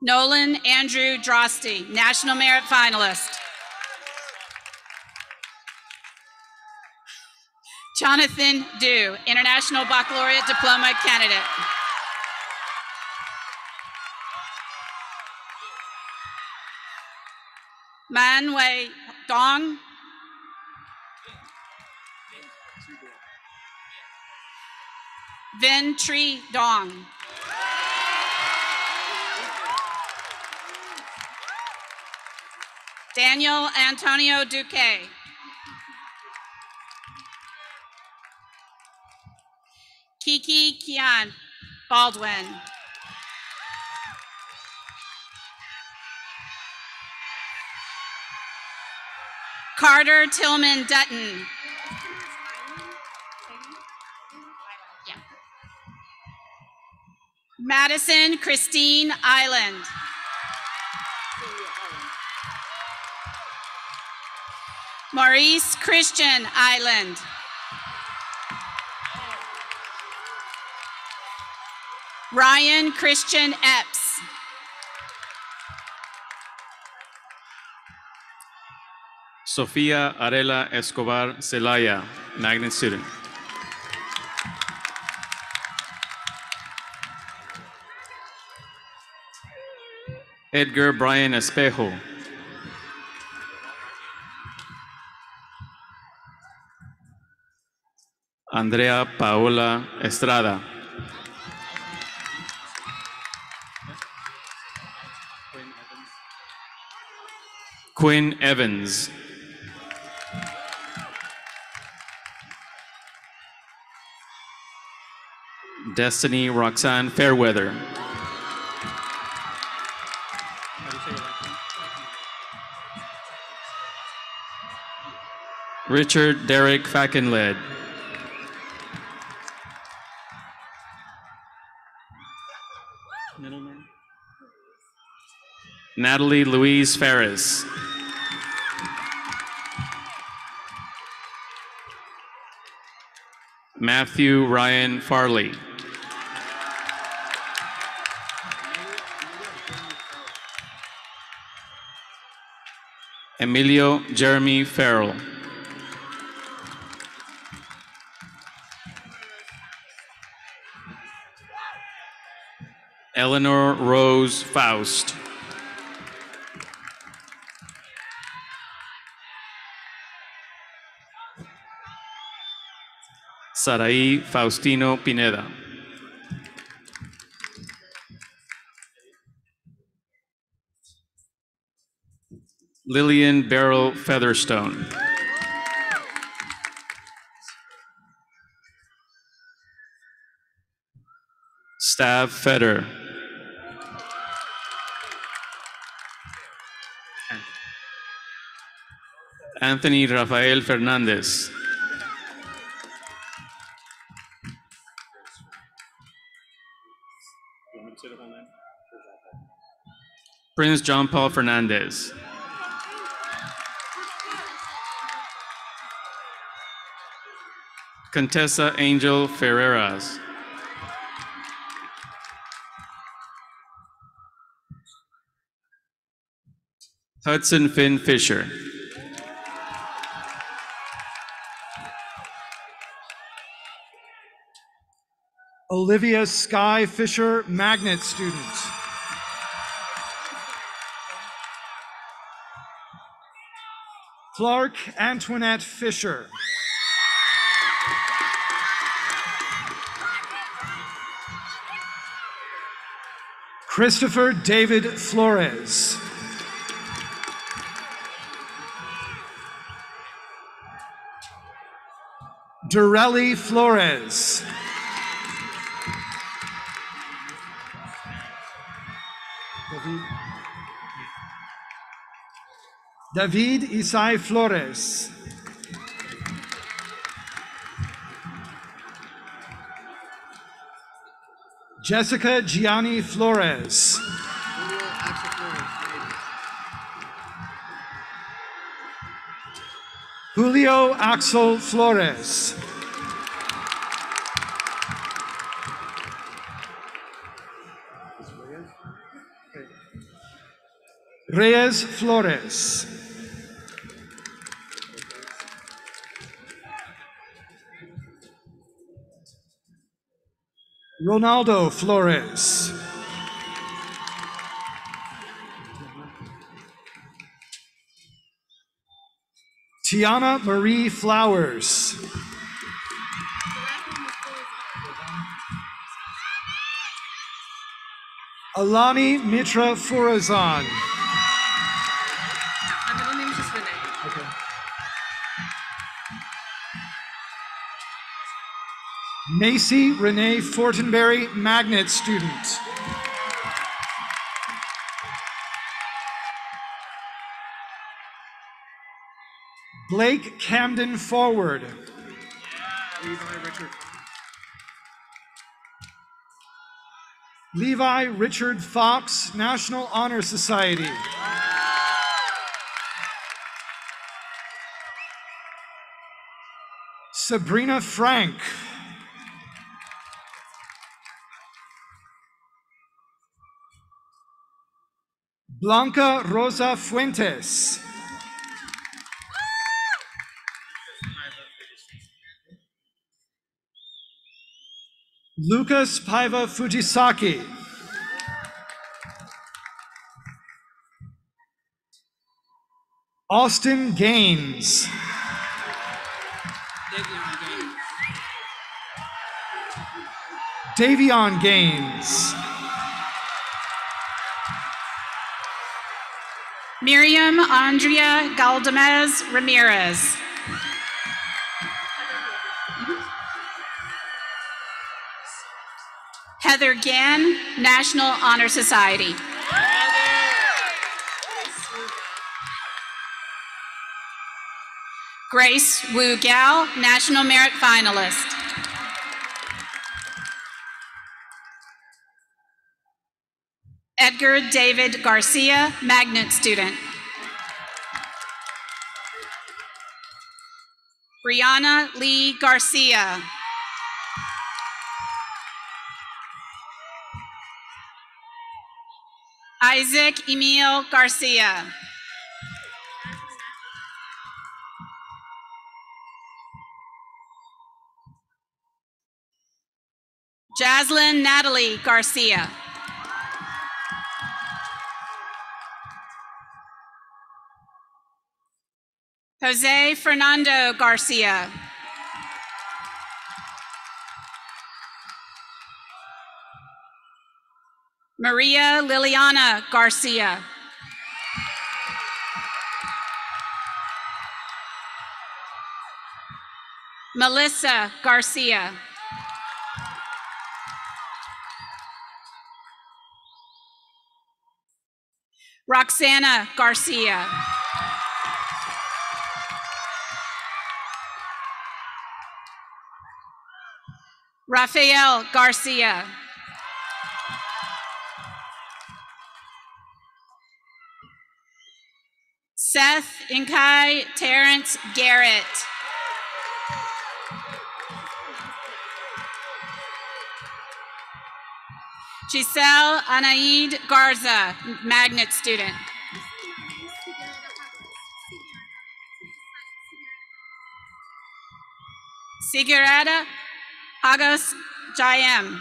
Nolan Andrew Drosty, National Merit Finalist. Jonathan Dew, International Baccalaureate Diploma Candidate. Man Wei Dong. Vin Tree Dong. Daniel Antonio Duque. Kiki Kian Baldwin. Carter Tillman Dutton. Madison Christine Island. Maurice Christian Island. Ryan Christian Epps. Sofia Arela Escobar Celaya, magnet student. Edgar Brian Espejo. Andrea Paola Estrada. Quinn Evans. Destiny Roxanne Fairweather. Richard Derek Fackenled. Natalie Louise Ferris. Matthew Ryan Farley. Emilio Jeremy Farrell. Eleanor Rose Faust. Saraí Faustino Pineda. Lillian Beryl Featherstone. Stav Feder. Anthony Rafael Fernandez. Prince John Paul Fernandez. Contessa Angel Ferreras. Hudson Finn Fisher. Olivia Sky Fisher, magnet student. Clark Antoinette Fisher. Christopher David Flores. Dorelli Flores. David Isai Flores. Jessica Gianni Flores. Julio Axel Flores. Reyes Flores. Ronaldo Flores. Tiana Marie Flowers. Alani Mitra Furazan. Macy Renee Fortenberry, magnet student. Blake Camden Forward. Levi Richard Fox, National Honor Society. Sabrina Frank. Blanca Rosa Fuentes. Lucas Paiva Fujisaki. Austin Gaines. Davion Gaines. Miriam Andrea Galdamez Ramirez. Heather Gann, National Honor Society. Grace Wu Gao, National Merit Finalist. Edgar David Garcia, Magnet Student. Brianna Lee Garcia. Isaac Emil Garcia. Jaslyn Natalie Garcia. Jose Fernando Garcia. Maria Liliana Garcia. Melissa Garcia. Roxana Garcia. Rafael Garcia. Seth Inkai Terrence Garrett. Giselle Anaid Garza, magnet student. Sigurada Agos Jayem.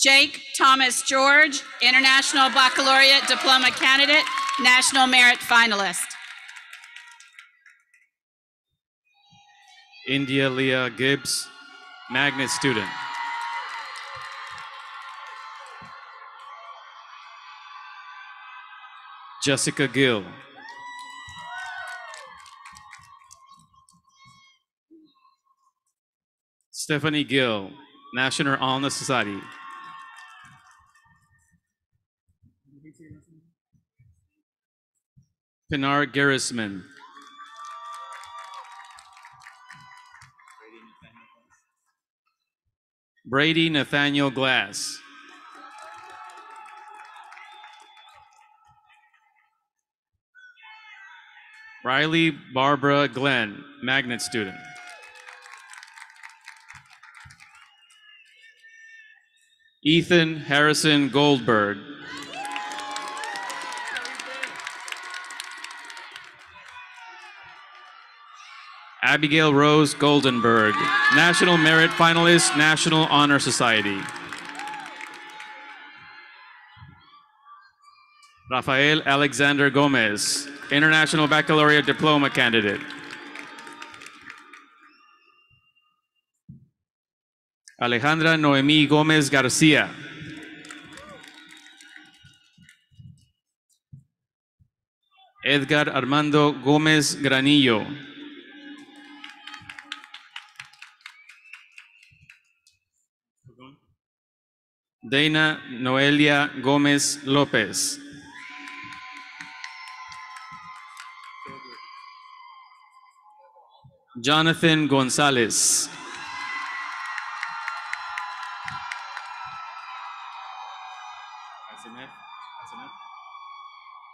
Jake Thomas George, International Baccalaureate Diploma Candidate, National Merit Finalist. India Leah Gibbs, magnet student. Jessica Gill. Stephanie Gill, National Honor Society. Pinar Garrisman. Brady Nathaniel Glass. Riley Barbara Glenn, magnet student. Ethan Harrison Goldberg. Abigail Rose Goldenberg, National Merit Finalist, National Honor Society. Rafael Alexander Gomez, International Baccalaureate Diploma Candidate. Alejandra Noemí Gómez García. Edgar Armando Gómez Granillo. Dana Noelia Gómez López. Jonathan Gonzalez.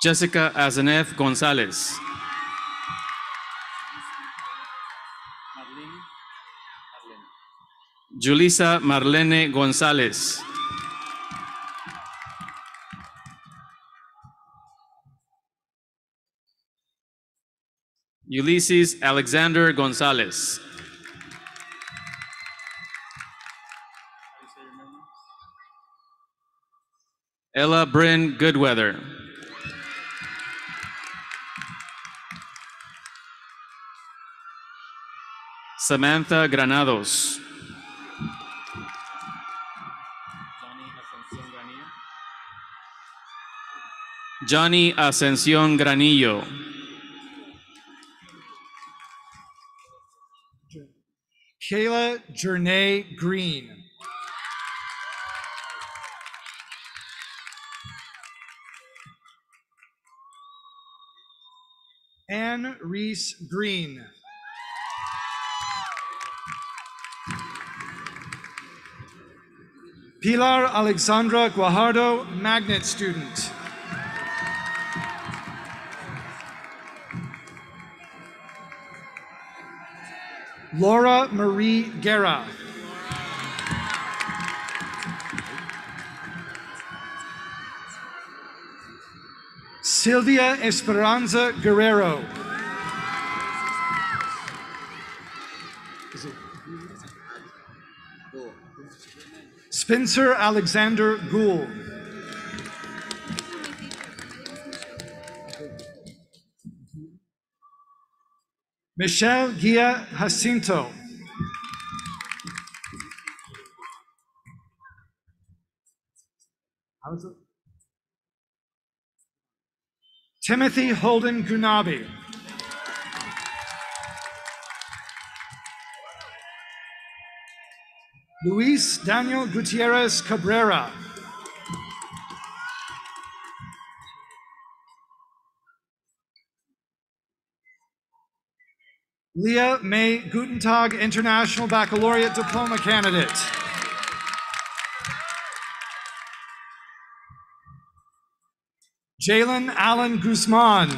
Jessica Azeneth Gonzalez. Julissa Marlene Gonzalez. Ulysses Alexander Gonzalez. Ella Bryn Goodweather. Samantha Granados. Johnny Ascensión Granillo. Kayla Jernay Green. Anne Reese Green. Pilar Alexandra Guajardo, magnet student. Laura Marie Guerra. Sylvia Esperanza Guerrero. Spencer Alexander Gould. Michelle Gia Jacinto. Timothy Holden Gunabi. Luis Daniel Gutierrez Cabrera. Leah May Gutentag, International Baccalaureate Diploma candidate. Jalen Allen Guzman.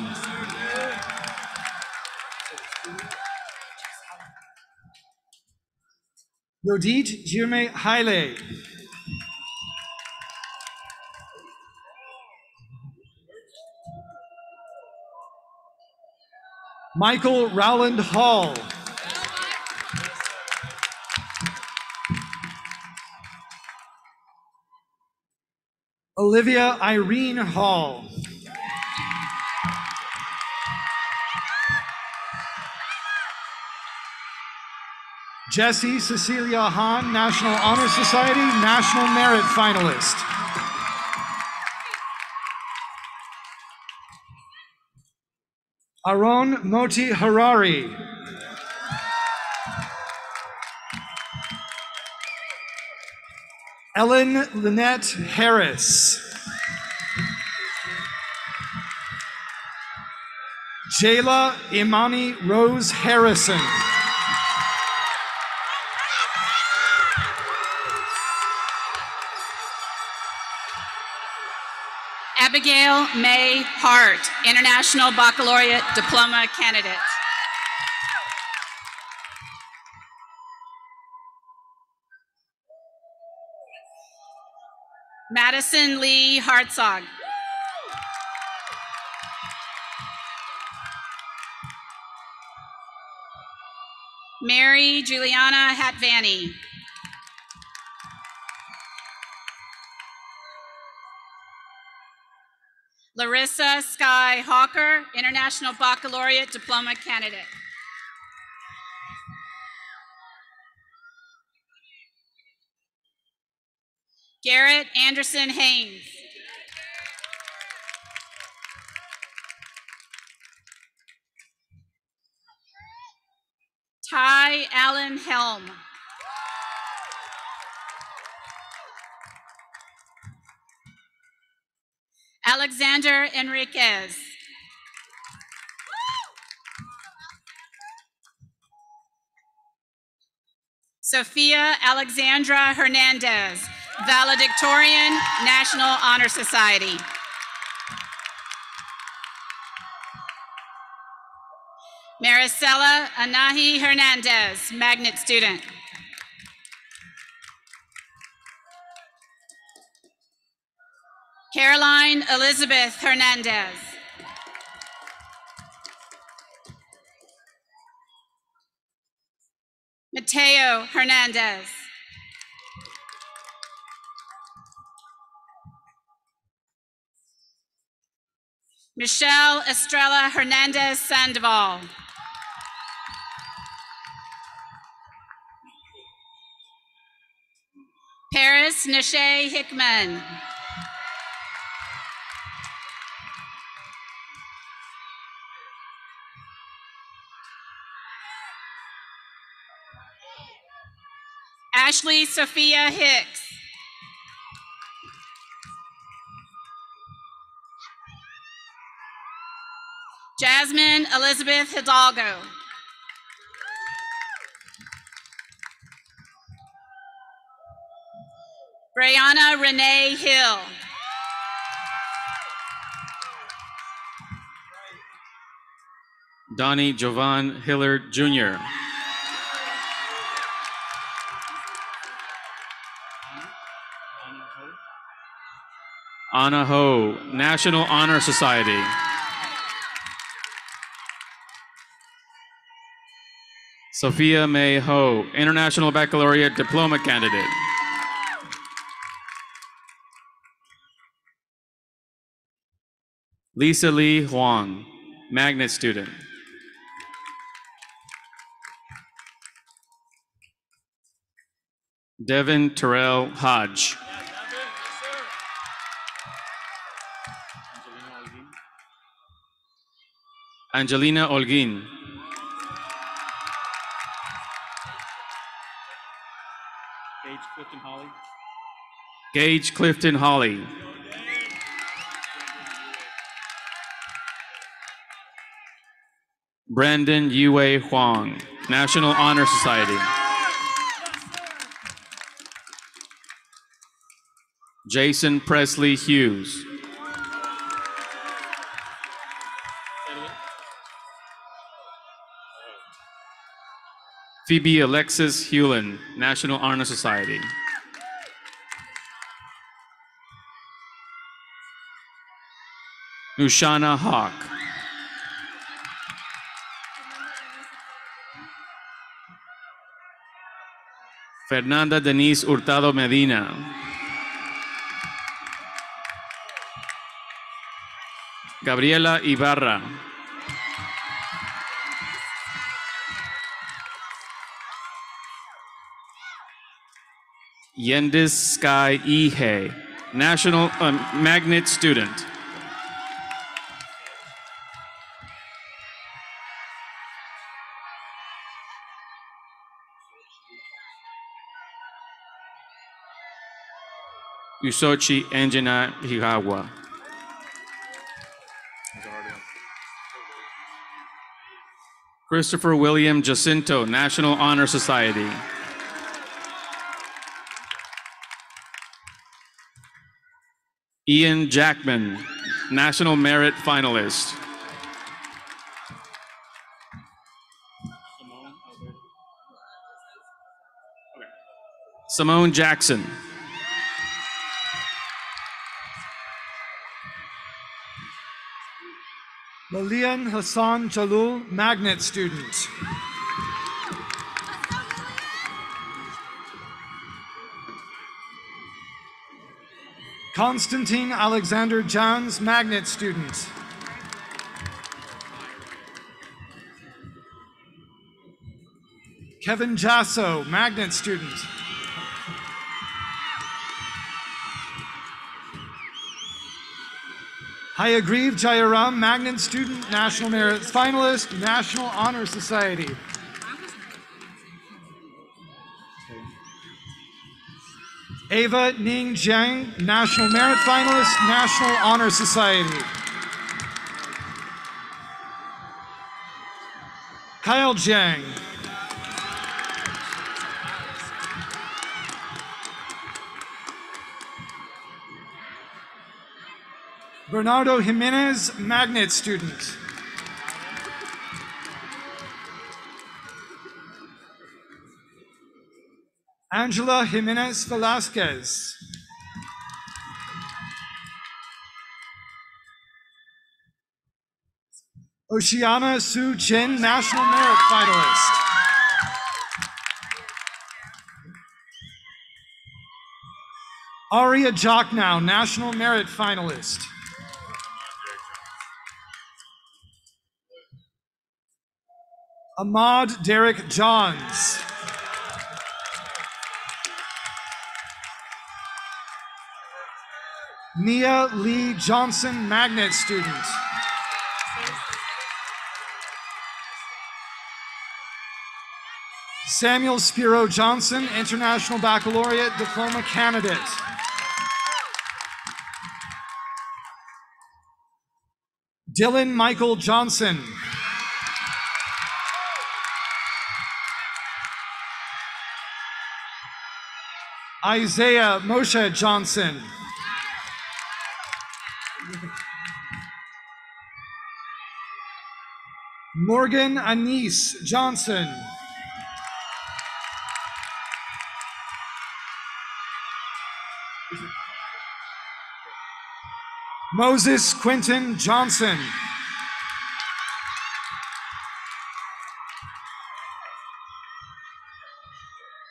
Yodit Jirme Haile. Michael Rowland Hall. Olivia Irene Hall. Jesse Cecilia Hahn, National Honor Society, National Merit Finalist. Aaron Moti Harari. Ellen Lynette Harris. Jayla Imani Rose Harrison. Abigail May Hart, International Baccalaureate Diploma candidate. Madison Lee Hartzog. Mary Juliana Hatvani. Larissa Sky Hawker, International Baccalaureate Diploma candidate. Garrett Anderson Haynes. Ty Allen Helm. Alexander Enriquez. Sophia Alexandra Hernandez, valedictorian, National Honor Society. Maricela Anahi Hernandez, magnet student. Caroline Elizabeth Hernandez. Mateo Hernandez. Michelle Estrella Hernandez Sandoval. Paris Nishay Hickman. Ashley Sophia Hicks. Jasmine Elizabeth Hidalgo. Brianna Renee Hill. Donnie Jovan Hillard Jr. Anna Ho, National Honor Society. Sophia May Ho, International Baccalaureate Diploma candidate. Lisa Lee Huang, magnet student. Devin Terrell Hodge. Angelina Holguin. Gage Clifton Holly. Gage Clifton Holly. Brandon Yue Huang, National Honor Society. Jason Presley Hughes. Phoebe Alexis Hewlin, National Honor Society. Nushana Hawk. Fernanda Denise Hurtado Medina. Gabriela Ibarra. Yendis Sky Ihe, National um, Magnet Student. Usochi Angela Higawa. Christopher William Jacinto, National Honor Society. Ian Jackman, National Merit Finalist. Simone Jackson. Lilian Hassan Jalul, magnet student. Konstantin Alexander Johns, magnet student. Kevin Jasso, magnet student. Hayagriv Jayaram, magnet student, National Merit finalist, National Honor Society. Ava Ning Jiang, National Merit finalist, National Honor Society. Kyle Jiang. Bernardo Jimenez, magnet student. Angela Jimenez Velasquez. Oceana Su Chin, National Merit Finalist. Aria Jocknow, National Merit Finalist. Ahmad Derek Johns. Nia Lee Johnson, magnet student. Samuel Spiro Johnson, International Baccalaureate Diploma candidate. Dylan Michael Johnson. Isaiah Moshe Johnson. Morgan Anise Johnson. Moses Quinton Johnson.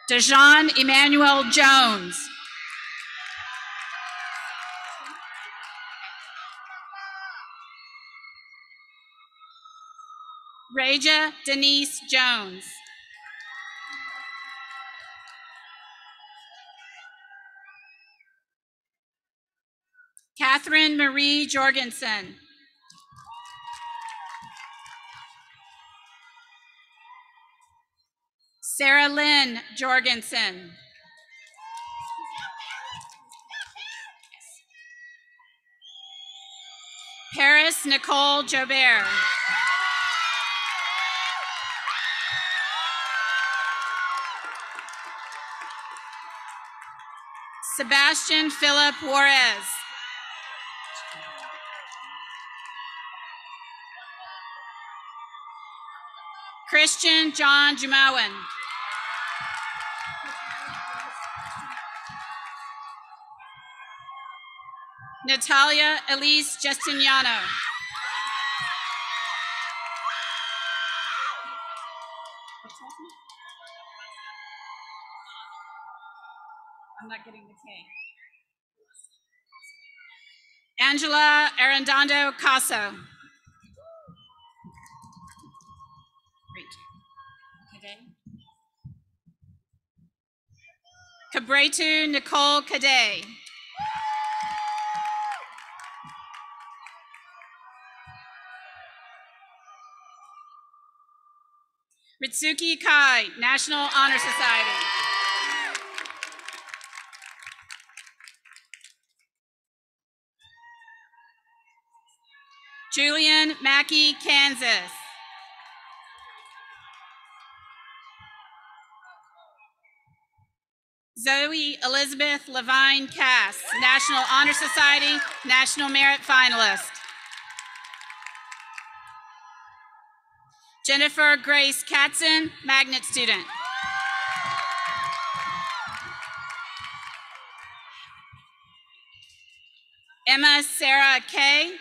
Dejan Emmanuel Jones. Raja Denise Jones. Catherine Marie Jorgensen. Sarah Lynn Jorgensen. Paris Nicole Jobert. Sebastian Philip Juarez. Christian John Jumowan. Natalia Elise Justiniano. I'm not getting the K. Angela Arredondo Caso. Great. Cabretu Nicole Cadet. Ritsuki Kai, National Honor Society. Julian Mackey, Kansas. Zoe Elizabeth Levine Cass, National Honor Society, National Merit Finalist. Jennifer Grace Katzen, magnet student. Emma Sarah Kay.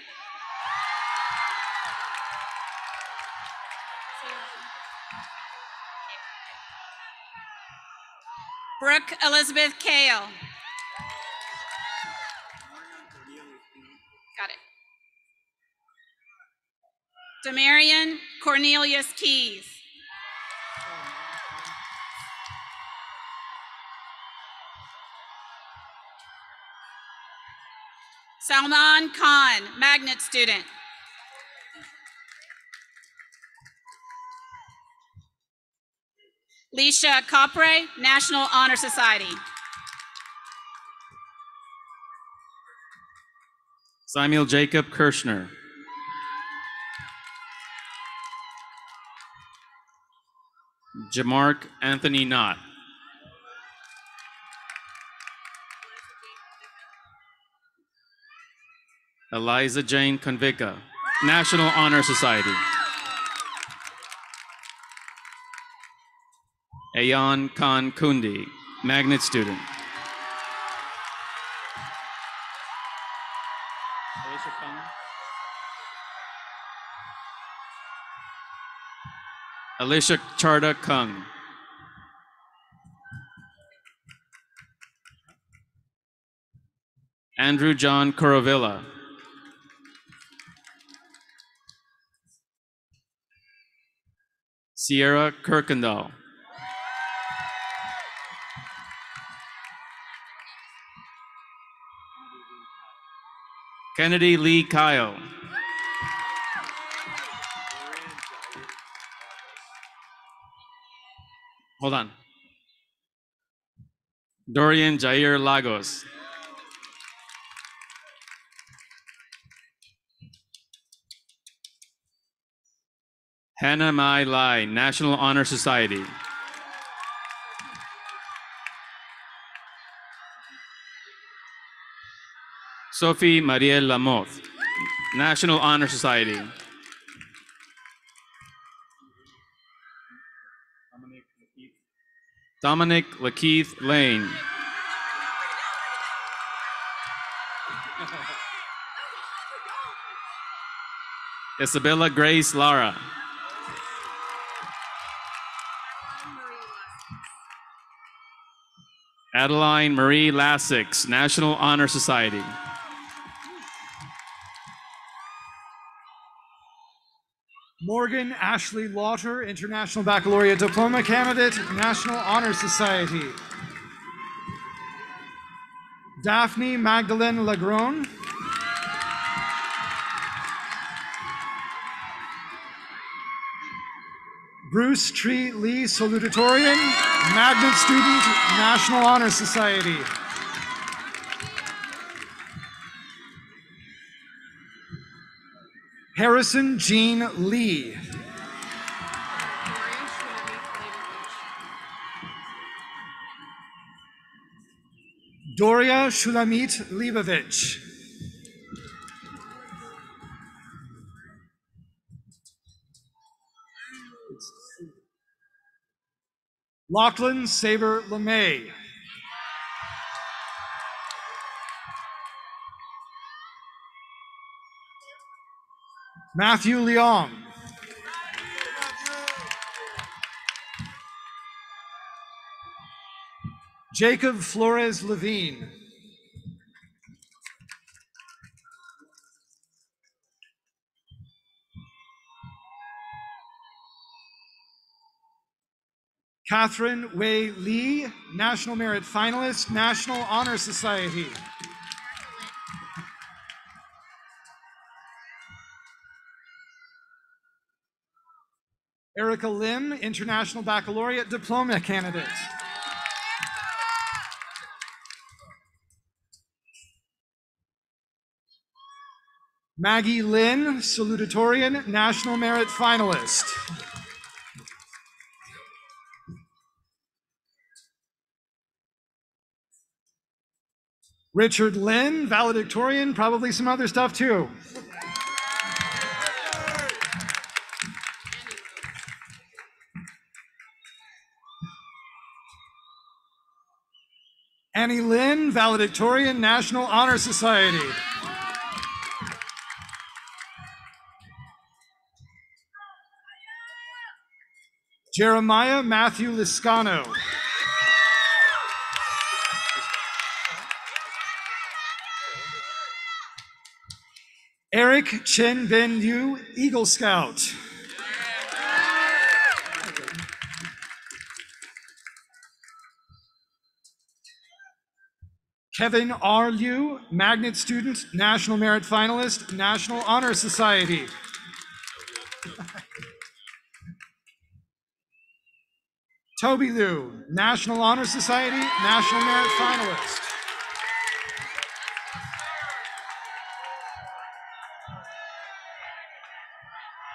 Brooke Elizabeth Kale. Got it. Demarion Cornelius Keys. Salman Khan, magnet student. Leisha Copre, National Honor Society. Samuel Jacob Kirschner. Jamark Anthony Knott. Eliza Jane Convica, National Honor Society. Ayan Khan Kundi, magnet student. Alicia Charda Kung. Andrew John Corovilla. Sierra Kirkendall. Kennedy Lee Kyle. Hold on. Dorian Jair Lagos. Hannah Mai Lai, National Honor Society. Sophie Marielle Lamotte, National Honor Society. Dominic Lakeith Lane. Isabella Grace Lara. Adeline Marie Lassix, National Honor Society. Morgan Ashley Lauter, International Baccalaureate Diploma Candidate, National Honor Society. Daphne Magdalene Lagron. Bruce Tree Lee Salutatorian, Magnet Student, National Honor Society. Harrison Jean Lee. Doria Shulamit Leibovich. Lachlan Saber LeMay. Matthew Leong. Jacob Flores Levine. Catherine Wei Lee, National Merit Finalist, National Honor Society. Erica Lim, International Baccalaureate Diploma candidate. Maggie Lynn, salutatorian, National Merit Finalist. Richard Lynn, valedictorian, probably some other stuff too. Annie Lynn, valedictorian, National Honor Society. Jeremiah Matthew Liscano. Eric Chen Ben Yu, Eagle Scout. Kevin R. Liu, Magnet Student, National Merit Finalist, National Honor Society. Toby Liu, National Honor Society, National Merit Finalist.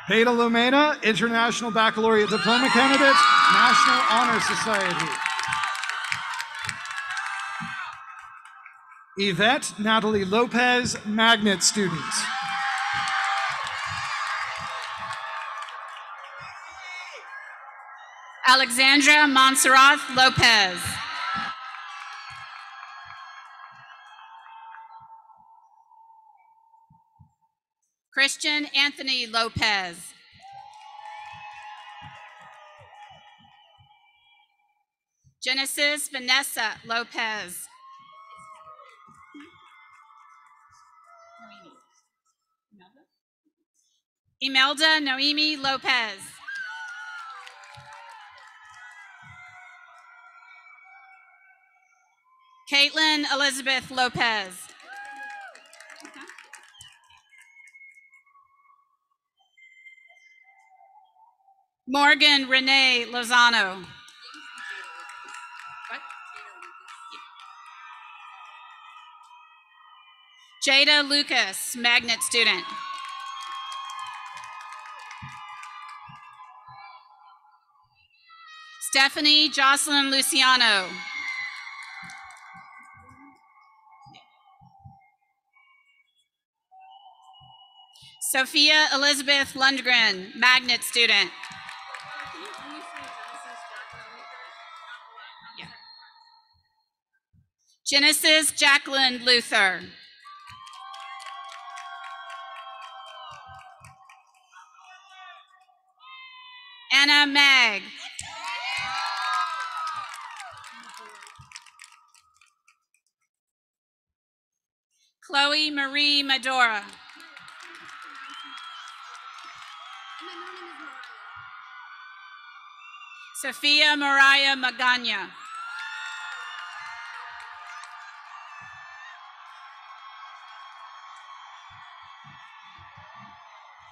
Beta Lumena, International Baccalaureate Diploma Candidate, National Honor Society. Yvette Natalie Lopez, Magnet Student. Alexandra Montserrat Lopez. Christian Anthony Lopez. Genesis Vanessa Lopez. Imelda Noemi Lopez. Caitlin Elizabeth Lopez. Morgan Renee Lozano. Jada Lucas, magnet student. Stephanie Jocelyn Luciano. Sophia Elizabeth Lundgren, magnet student. Genesis Jacqueline Luther. Anna Mag. Chloe Marie Medora. Sophia Mariah Magana.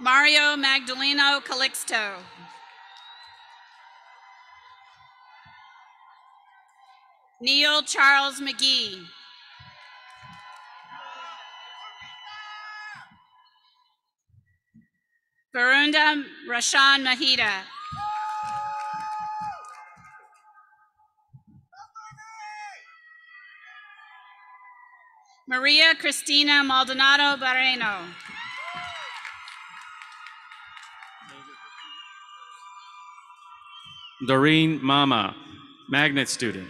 Mario Magdaleno Calixto. Neil Charles McGee. Varunda Rashan Mahida. Maria Cristina Maldonado Barreno. Doreen Mama, magnet student.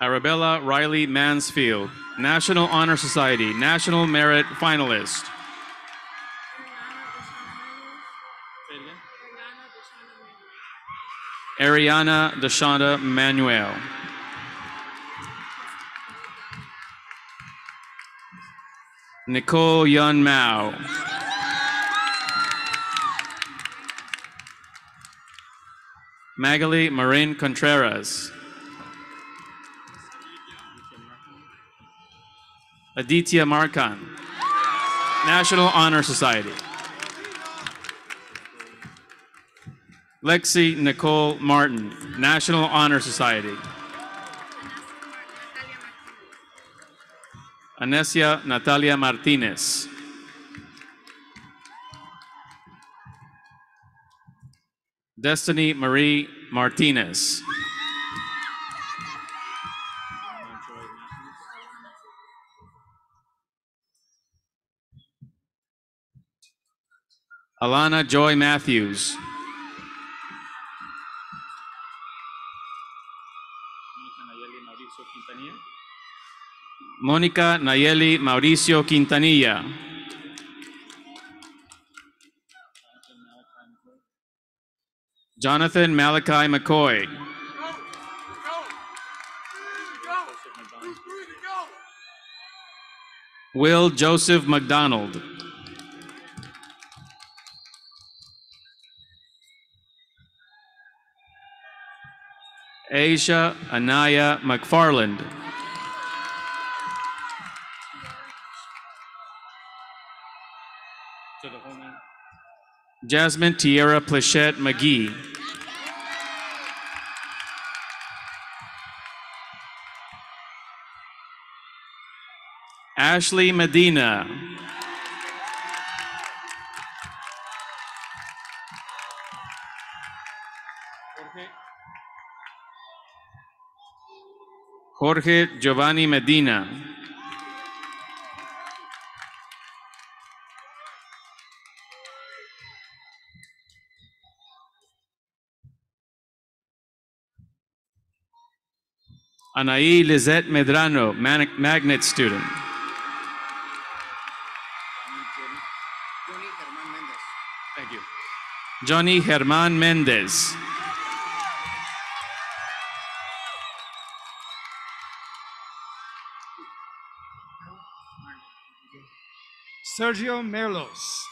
Arabella Riley Mansfield, National Honor Society, National Merit Finalist. Ariana Deshonda Manuel. Nicole Yun Mao. Magali Marin Contreras. Aditya Markan, National Honor Society. Lexi Nicole Martin, National Honor Society. Anesia Natalia Martinez. Destiny Marie Martinez. Alana Joy Matthews. Mónica Nayeli Mauricio Quintanilla. Jonathan Malachi McCoy. Will Joseph McDonald. Asia Anaya McFarland. Jasmine Tierra Plachette McGee. Ashley Medina. Jorge Giovanni Medina. Anaí Lizette Medrano, magnet student. Thank you. Johnny Herman Mendez. Sergio Merlos.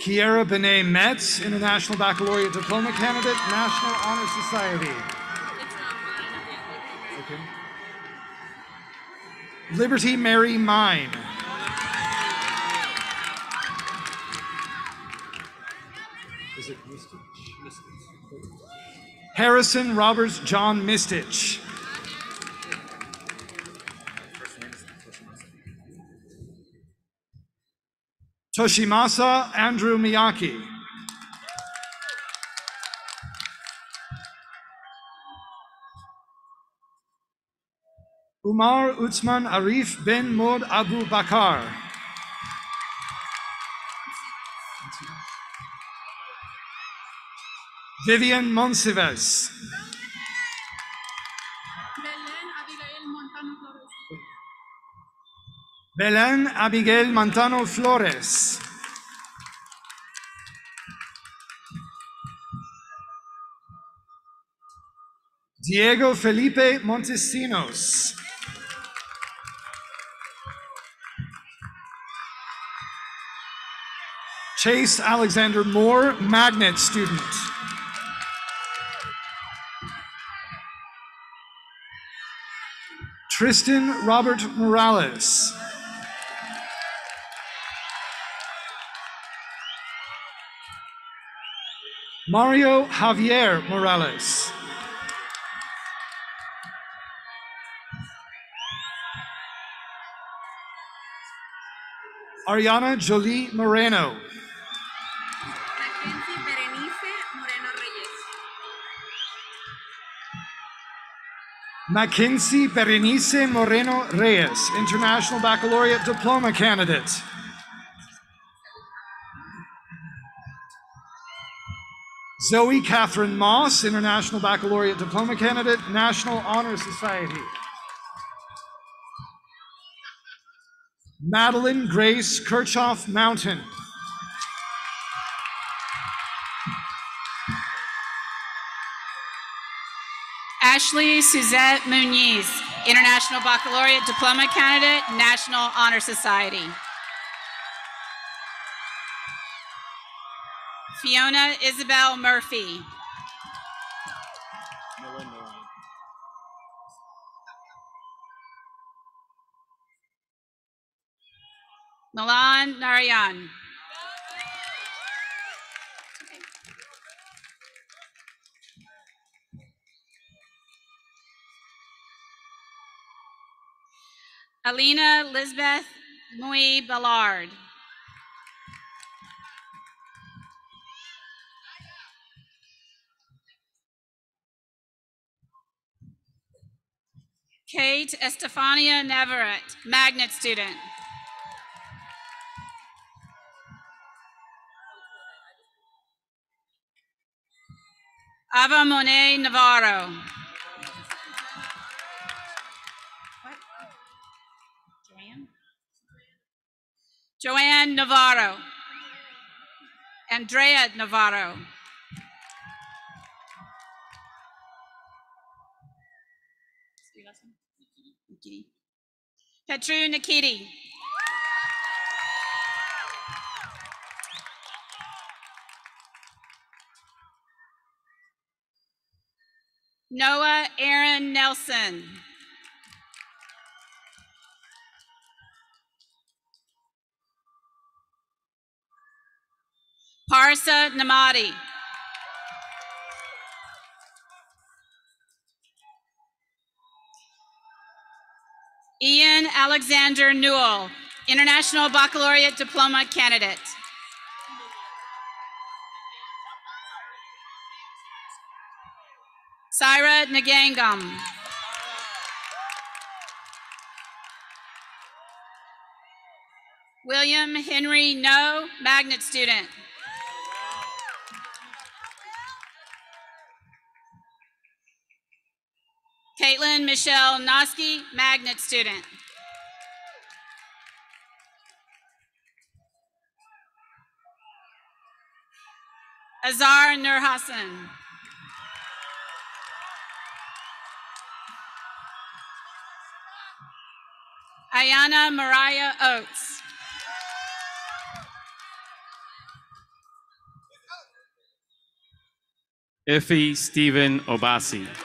Kiera Benet Metz, International Baccalaureate Diploma candidate, National Honor Society. Okay. Liberty Mary Mine. Is it Mistich? Harrison Roberts John Mistich. Toshimasa Andrew Miyaki. Umar Utsman Arif Ben Mod Abu Bakar. Vivian Monsives. Belen Abigail Montano Flores. Diego Felipe Montesinos. Chase Alexander Moore, magnet student. Tristan Robert Morales. Mario Javier Morales. Ariana Jolie Moreno. Mackenzie Berenice Moreno Reyes, International Baccalaureate Diploma candidate. Zoe Catherine Moss, International Baccalaureate Diploma candidate, National Honor Society. Madeline Grace Kirchhoff Mountain. Ashley Suzette Muniz, International Baccalaureate Diploma candidate, National Honor Society. Fiona Isabel Murphy. Milan Narayan. Alina Lisbeth Mui Ballard. Kate Estefania Navarrete, magnet student. Ava Monet Navarro. Joanne Navarro. Andrea Navarro. Petru Nikiti. Noah Aaron Nelson. Parsa Namadi. Ian Alexander Newell, International Baccalaureate Diploma candidate. Syra Nagangam. William Henry No, magnet student. Caitlin Michelle Noski, magnet student. Azar Nur Hassan. Ayana Mariah Oates. Iffy Stephen Obasi.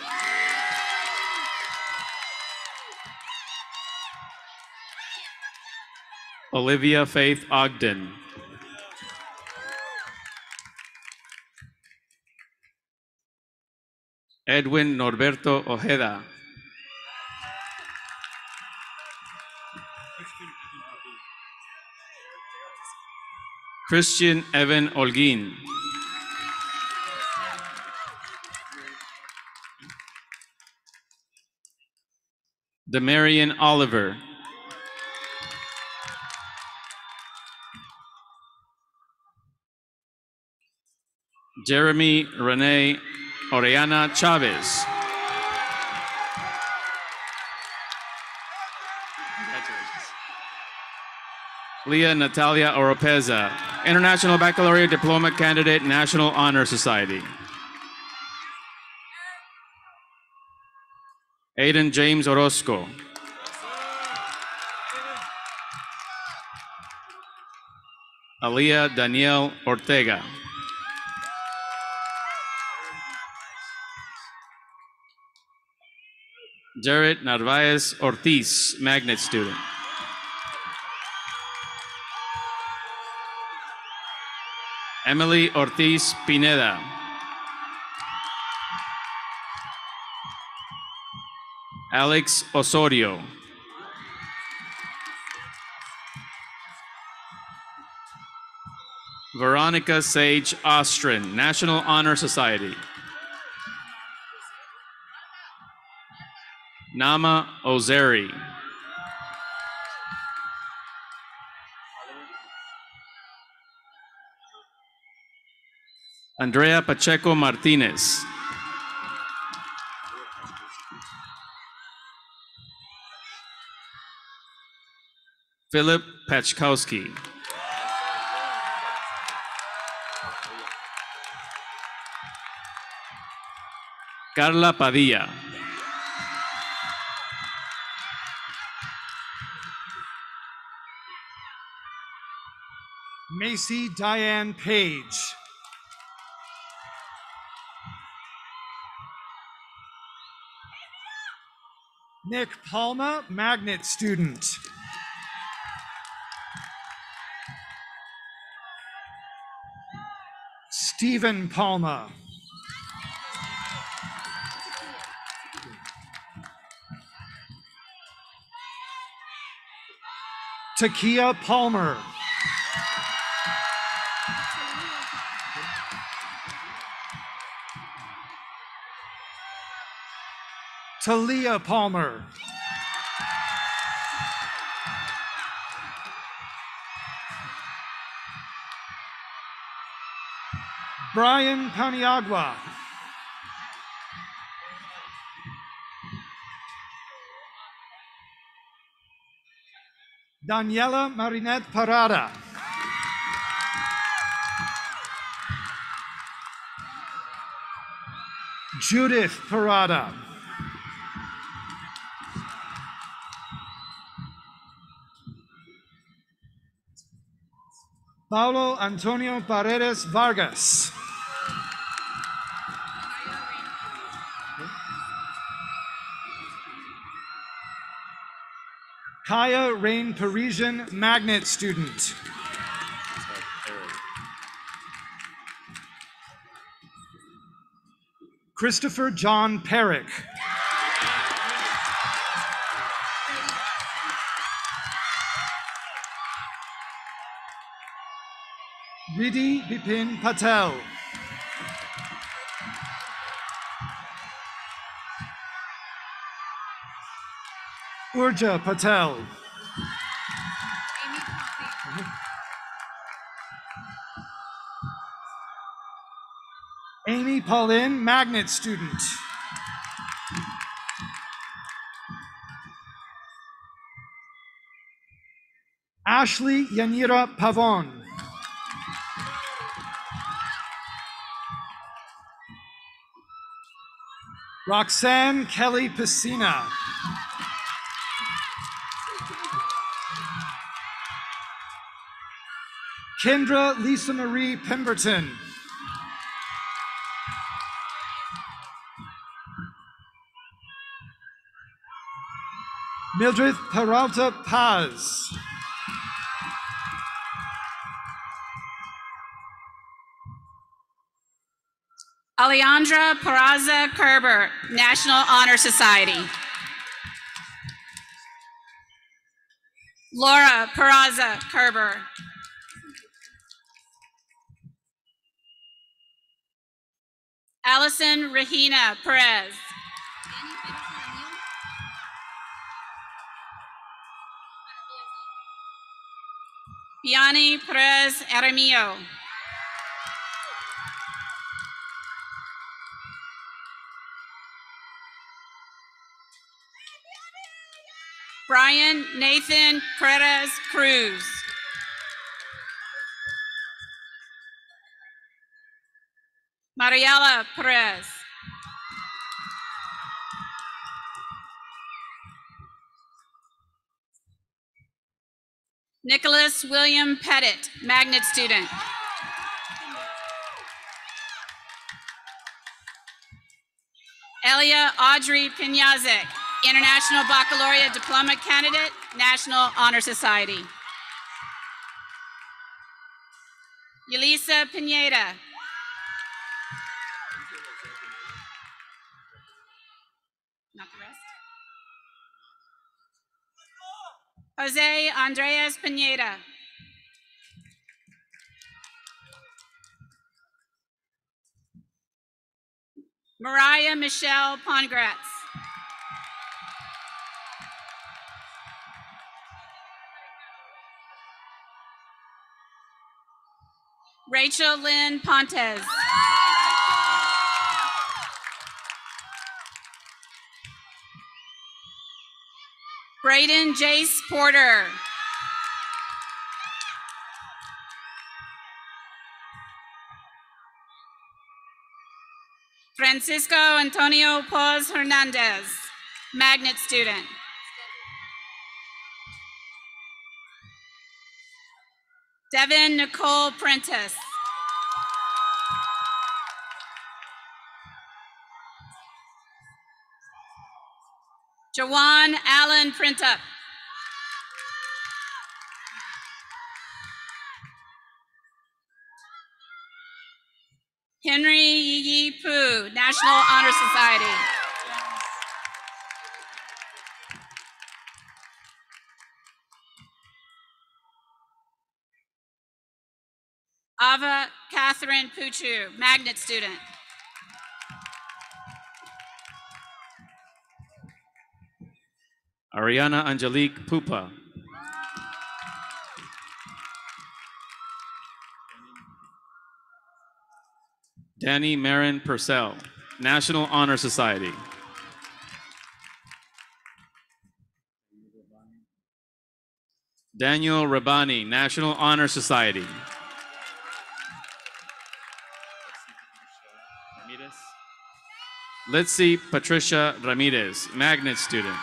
Olivia Faith Ogden. Edwin Norberto Ojeda. Christian Evan Olguin. Demarian Oliver. Jeremy Rene Oriana Chavez. Leah Natalia Oropeza, International Baccalaureate Diploma Candidate, National Honor Society. Aiden James Orozco. Aliyah Danielle Ortega. Jared Narvaez Ortiz, magnet student. Emily Ortiz Pineda. Alex Osorio. Veronica Sage Ostrin, National Honor Society. Nama Ozeri. Andrea Pacheco Martinez. Philip Pachkowski. Carla Padilla. Macy Diane Page. Nick Palma, magnet student. Stephen Palma. Takia Palmer. Talia Palmer. Brian Paniagua. Daniela Marinette Parada. Judith Parada. Paulo Antonio Paredes Vargas. Kaya Rain Parisian magnet student. Christopher John Perrick. Riddhi Bipin Patel. Urja Patel. Amy Pauline, magnet student. Ashley Yanira Pavon. Roxanne Kelly Piscina. Kendra Lisa Marie Pemberton. Mildred Peralta Paz. Alejandra Peraza Kerber, National Honor Society. Laura Peraza Kerber. Allison Rahina Perez. Yanni Perez Aramillo. Brian Nathan Perez Cruz. Mariela Perez. Nicholas William Pettit, magnet student. Elia Audrey Pinyazik, International Baccalaureate Diploma Candidate, National Honor Society. Yulisa Pineda. Not the rest. Jose Andreas Pineda. Mariah Michelle Pongratz. Rachel Lynn Pontes. Braden Jace Porter. Francisco Antonio Paz Hernandez, magnet student. Devin Nicole Prentice. Jawan Allen Printup. Henry Yi Pu, National Honor Society. Ava Catherine Puchu, magnet student. Ariana Angelique Pupa. Danny Marin Purcell, National Honor Society. Daniel Rabani, National Honor Society. Let's see Patricia Ramirez, magnet student.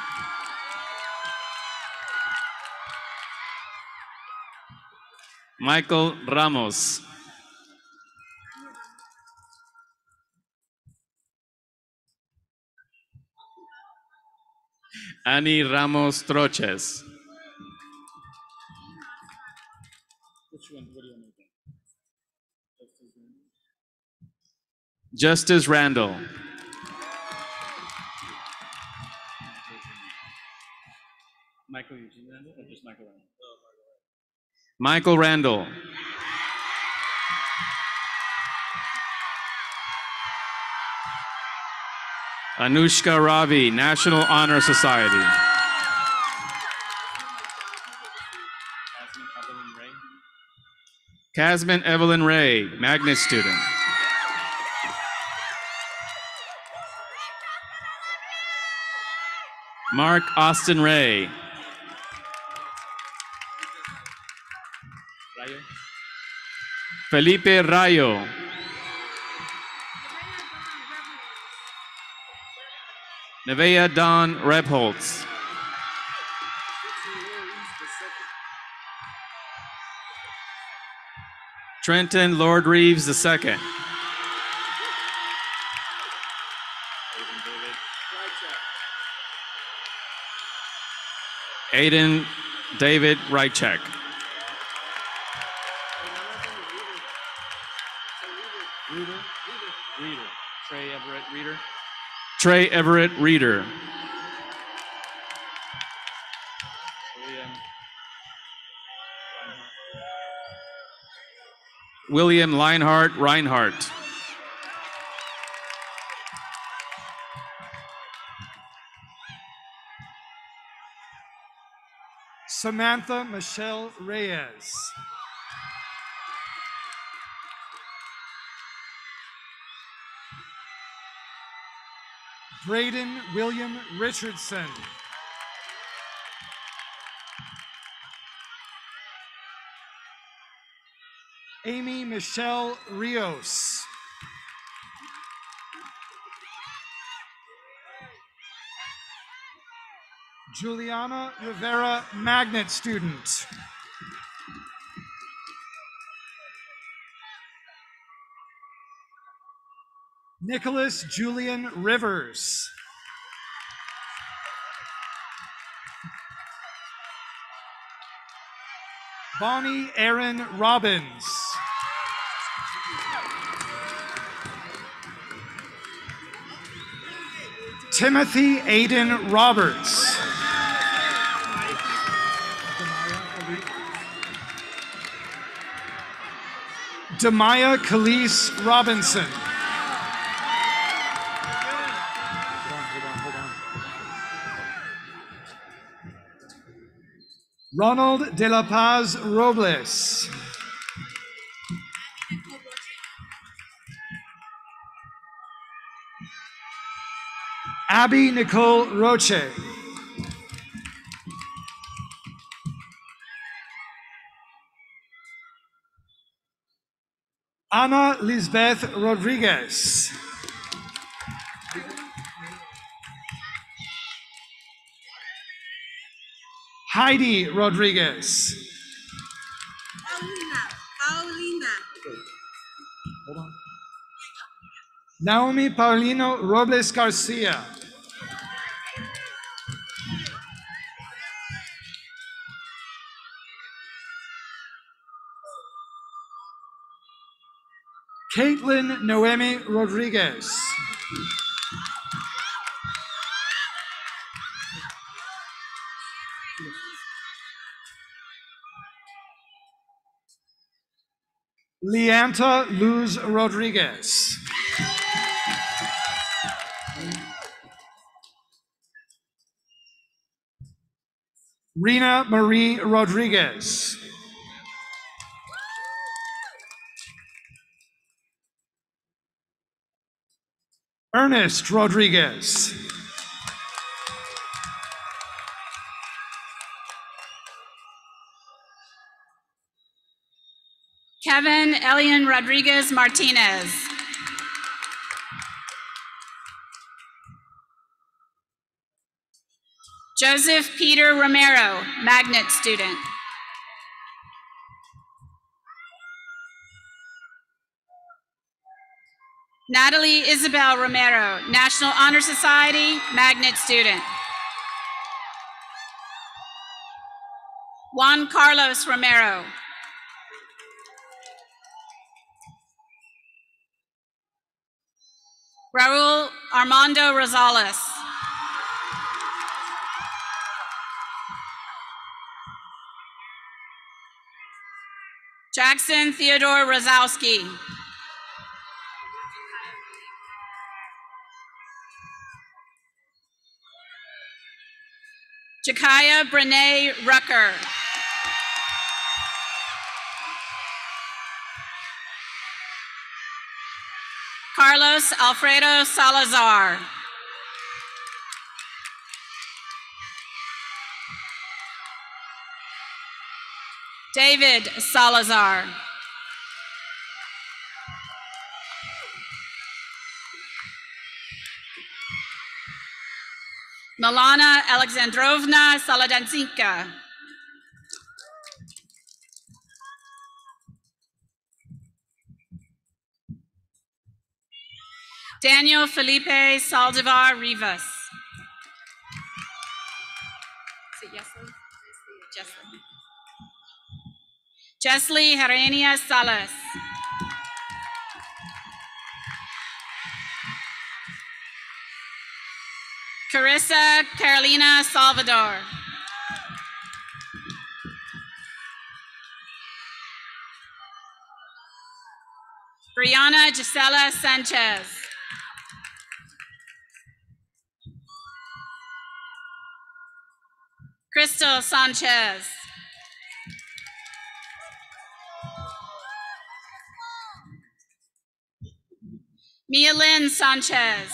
Michael Ramos. Annie Ramos Troches. Justice Randall. Michael Eugene Randall or just Michael Randall? Michael Randall. Anushka Ravi, National Honor Society. Casman Evelyn Ray, magnet student. Mark Austin Ray. Felipe Rayo. Nevea Don Rebholz. Trenton Lord Reeves II. Aiden David Rychek. Trey Everett Reeder. William, William Leinhardt Reinhardt. Samantha Michelle Reyes. Braden William Richardson. Amy Michelle Rios. Juliana Rivera, magnet student. Nicholas Julian Rivers. Bonnie Aaron Robbins. Timothy Aiden Roberts. Demaya Kalise Robinson. Ronald De La Paz Robles. Abby Nicole Roche. Ana Lisbeth Rodriguez. Heidi Rodriguez. Paulina. Paulina. Naomi Paulino Robles Garcia. Caitlin Noemi Rodriguez. Leanta Luz Rodriguez. Rena Marie Rodriguez. Ernest Rodriguez. Kevin Elian Rodriguez Martinez. Joseph Peter Romero, magnet student. Natalie Isabel Romero, National Honor Society, magnet student. Juan Carlos Romero. Raul Armando Rosales. Jackson Theodore Rozowski. Jakaya Brene Rucker. Carlos Alfredo Salazar. David Salazar. Milana Alexandrovna Saladansinka. Daniel Felipe Saldivar Rivas. Is it Yesley? Jesley. Jesley Herenia Salas. Carissa Carolina Salvador. Brianna Gisela Sanchez. Crystal Sanchez. Mia Lynn Sanchez.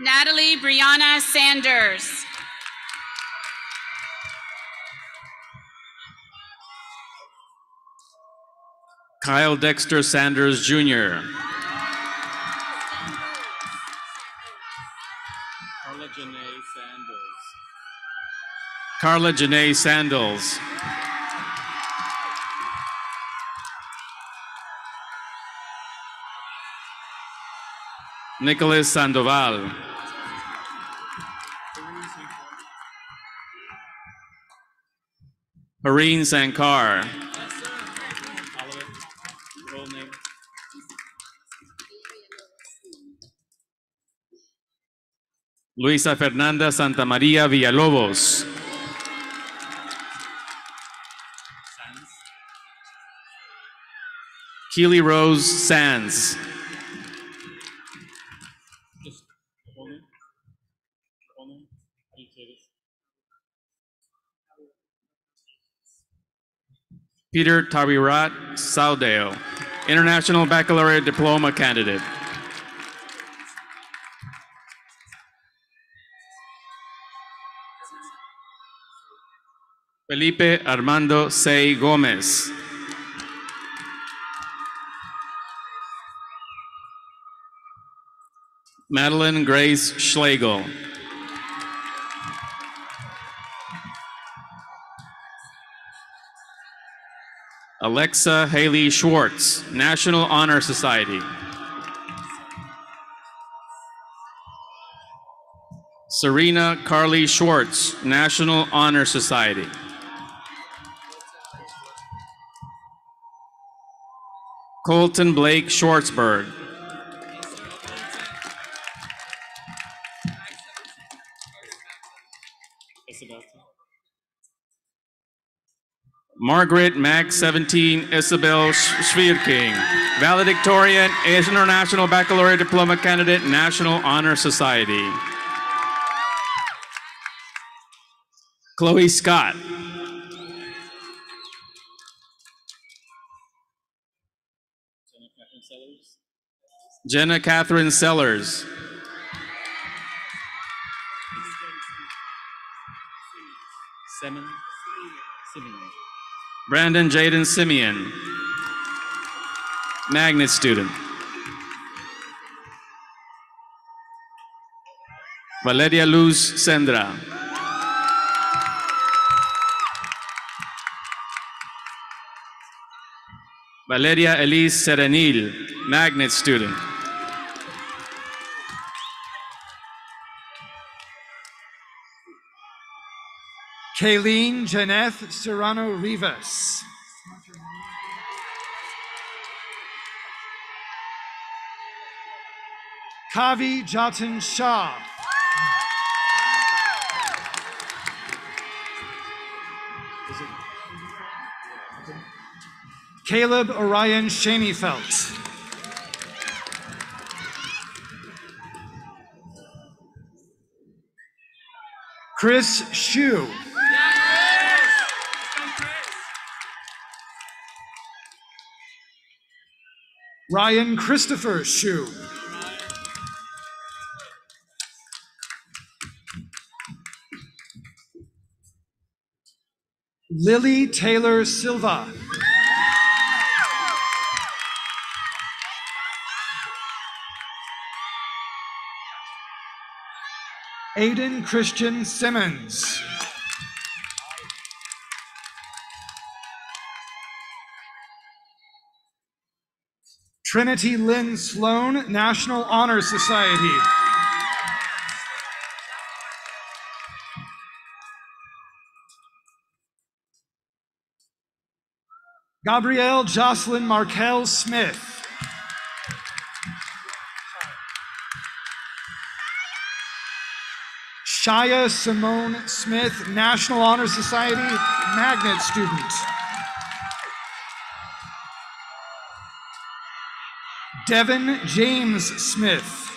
Natalie Brianna Sanders. Kyle Dexter Sanders Jr. Carla Janae Sandals. Nicholas Sandoval. Hareen Sankar. Luisa Fernanda Santa María Villalobos. Keely Rose Sands. Peter Tawirat Saudeo, International Baccalaureate Diploma candidate. Felipe Armando Say Gomez. Madeline Grace Schlegel. Alexa Haley Schwartz, National Honor Society. Serena Carly Schwartz, National Honor Society. Colton Blake Schwartzberg. Margaret Mag 17 Isabel Sch- Schwierking, valedictorian, International Baccalaureate Diploma candidate, National Honor Society. Chloe Scott. Jenna Catherine Sellers. Jenna Catherine Sellers. Semen. Brandon Jaden Simeon. Magnet student. Valeria Luz Sendra. Valeria Elise Serenil, magnet student. Kayleen Janeth Serrano Rivas. Kavi Jatin Shah. Caleb Orion Shaneyfelt. Chris Shu. Ryan Christopher Shu. Lily Taylor Silva. Aiden Christian Simmons. Trinity Lynn Sloan, National Honor Society. Gabrielle Jocelyn Markel Smith. Shia Simone Smith, National Honor Society magnet student. Devin James Smith.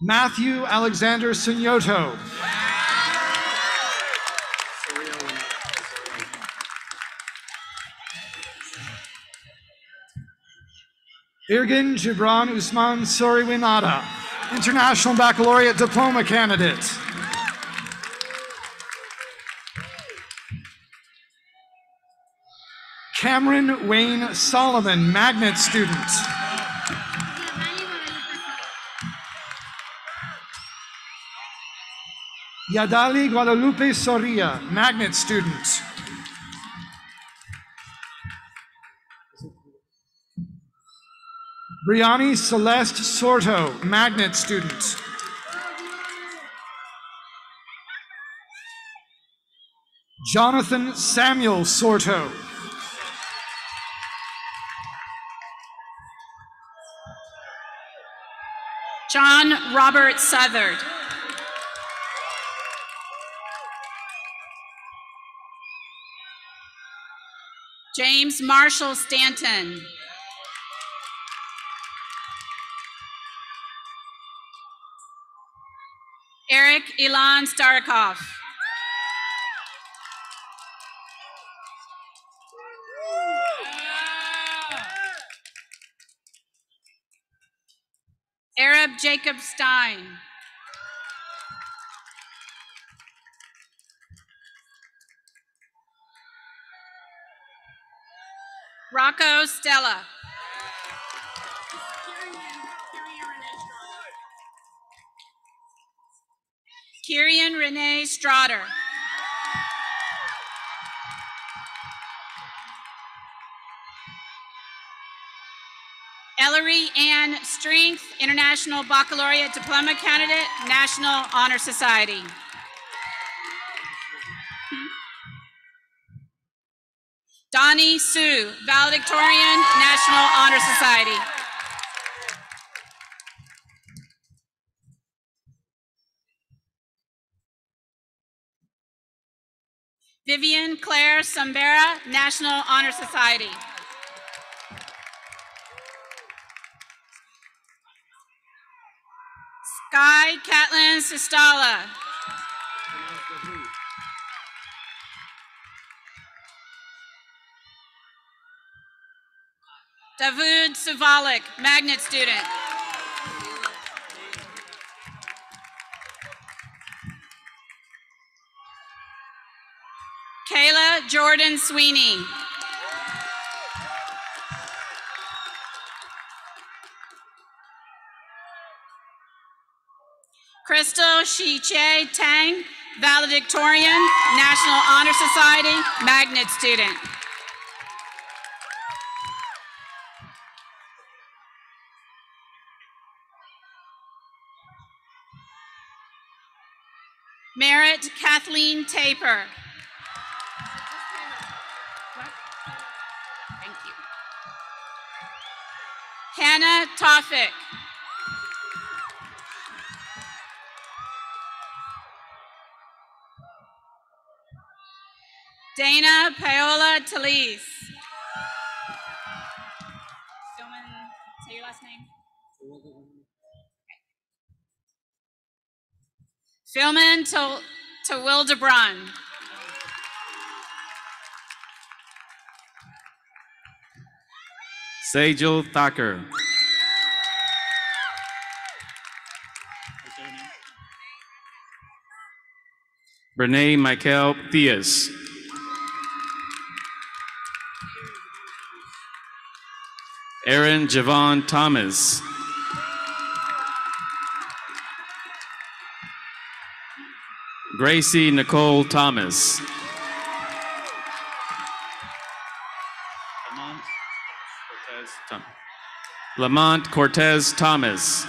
Matthew Alexander Signoto. Irgin Gibran Usman Soriwinada, International Baccalaureate Diploma Candidate. Cameron Wayne Solomon, magnet student. Yadali Guadalupe Soria, magnet student. Briani Celeste Sorto, magnet student. Jonathan Samuel Sorto. John Robert Southard. James Marshall Stanton. Eric Ilan Starkov. Arab Jacob Stein. Rocco Stella. Kirian Renee Strader. Ellery Ann Strength, International Baccalaureate Diploma Candidate, National Honor Society. Donnie Sue, valedictorian, National Honor Society. Vivian Claire Sambera, National Honor Society. Sistala. Davud Savalik, magnet student. Kayla Jordan Sweeney. Crystal Shiche Tang, valedictorian, National Honor Society, magnet student. Merritt Kathleen Taper. Hannah Tofik. Dana Paola Talise. Philman, say your last name. Philman to, to Will DeBrun. Sejal Thacker. Brene Michael Theus. Aaron Javon Thomas. Gracie Nicole Thomas. Lamont Cortez Thomas.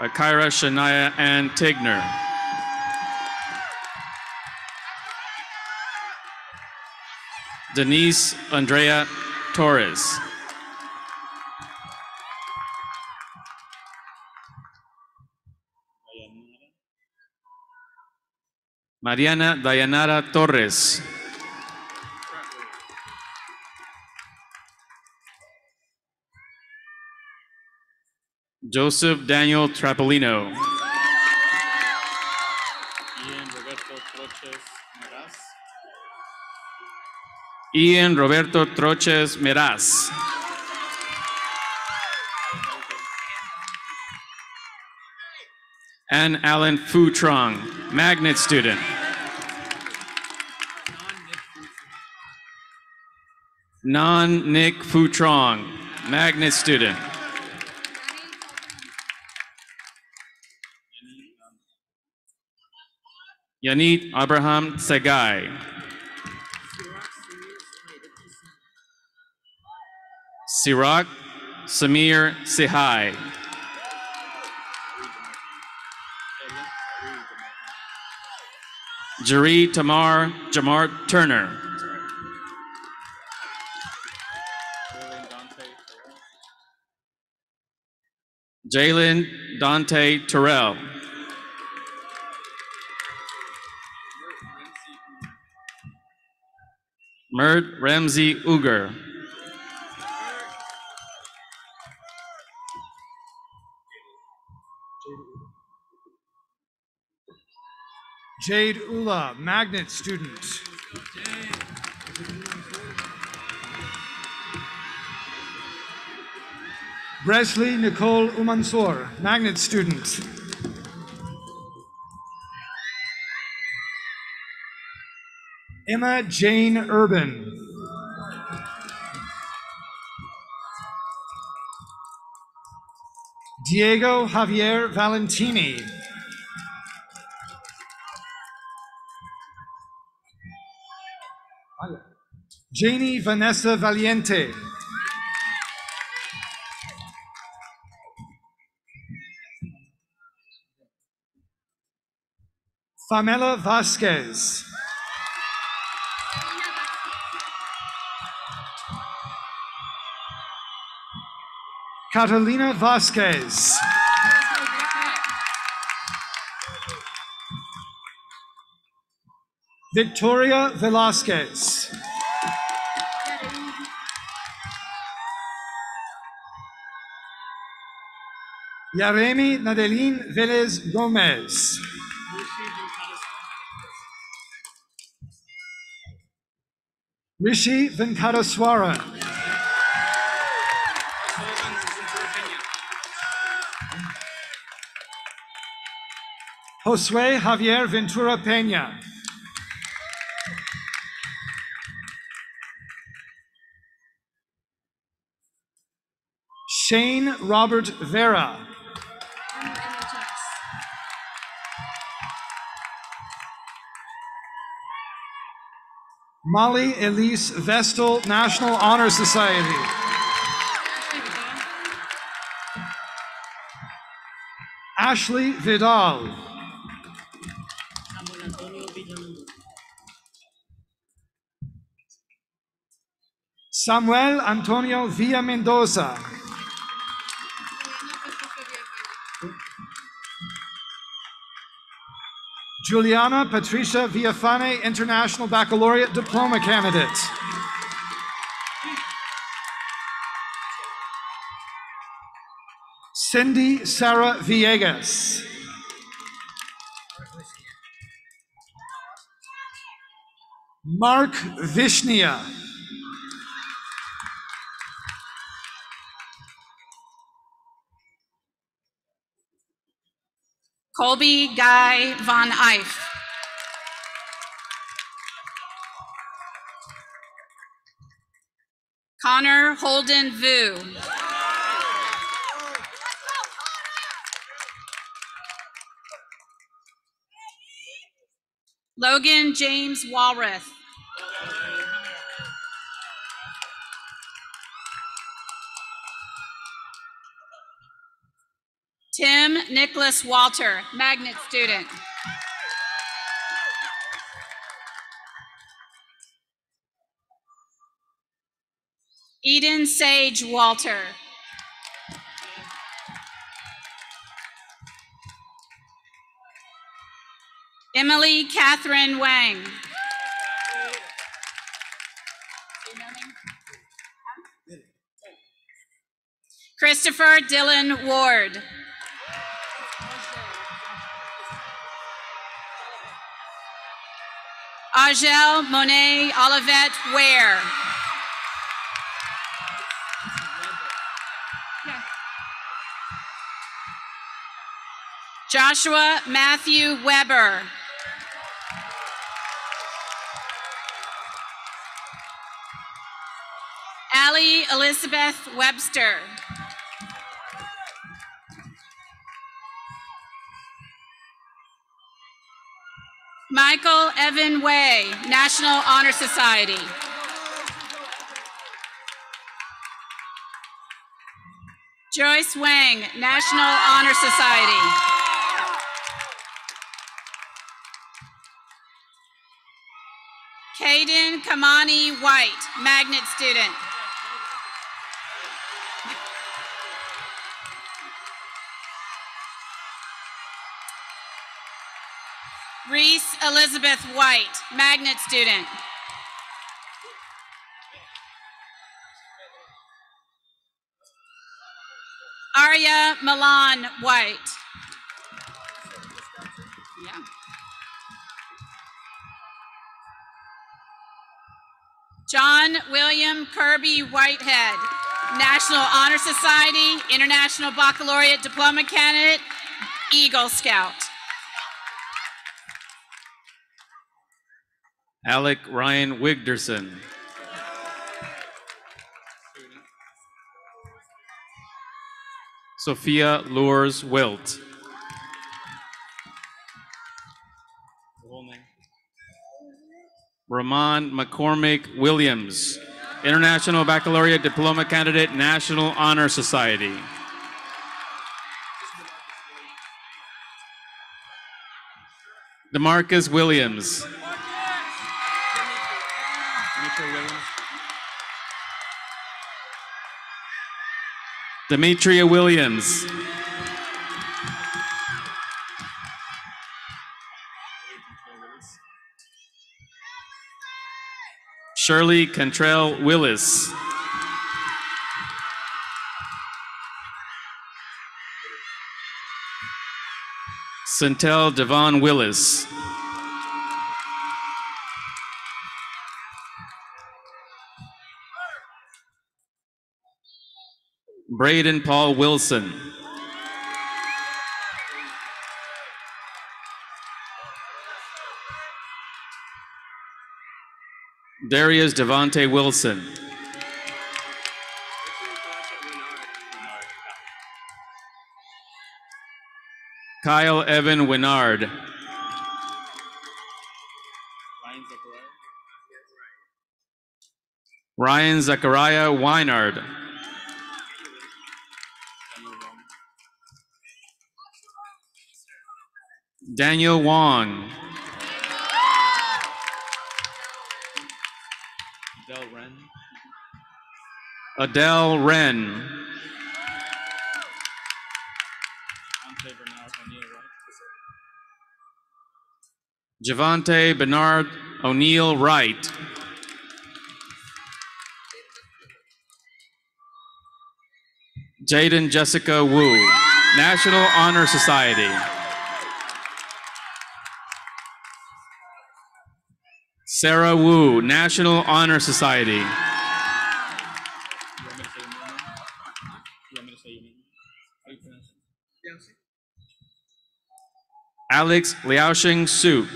Akira Shania Ann Tigner. Denise Andrea Torres. Mariana Dayanara Torres. Joseph Daniel Trapolino. Ian Roberto Troches Meraz. Ann Allen Futrong, magnet student. Non Nick Futrong, magnet student. Yanit Abraham Segai. Sirak Samir Sihai. Jari Tamar Jamar Turner. Jalen Dante Terrell. Mert Ramsey Uger. Jade Ula, magnet student. Bresley Nicole Umansor, magnet student. Emma Jane Urban. Diego Javier Valentini. Janie Vanessa Valiente. Famela Vasquez. Catalina Vasquez. Victoria Velasquez. Yaremi Nadeline Velez Gomez. Rishi Venkataswaran. Josue Javier Ventura Peña. Shane Robert Vera. Molly Elise Vestal, National Honor Society. Ashley Vidal. Samuel Antonio Villa Mendoza. Juliana Patricia Villafane, International Baccalaureate Diploma candidate. Cindy Sarah Villegas. Mark Vishnia. Colby Guy Von Eif. Connor Holden Vu. Logan James Walrath. Tim Nicholas Walter, magnet student. Eden Sage Walter. Emily Catherine Wang. Christopher Dylan Ward. Agel Monet Olivet Ware. Joshua Matthew Weber. Allie Elizabeth Webster. Michael Evan Way, National Honor Society. Joyce Wang, National Honor Society. Kaden Kamani White, magnet student. Reese Elizabeth White, magnet student. Arya Milan White. John William Kirby Whitehead, National Honor Society, International Baccalaureate Diploma Candidate, Eagle Scout. Alec Ryan Wigderson. Sophia Lures Wilt. Ramon McCormick Williams, International Baccalaureate Diploma Candidate, National Honor Society. Demarcus Williams. Demetria Williams. Shirley Cantrell Willis. Centel Devon Willis. Braden Paul Wilson. Darius Devonte Wilson. Kyle Evan Winard. Ryan Zachariah Weinard. Daniel Wong. Adele Wren. Adele Wren. Javante Bernard O'Neill Wright. Jaden Jessica Wu, National Honor Society. Sarah Wu, National Honor Society. Alex Liaosheng Su.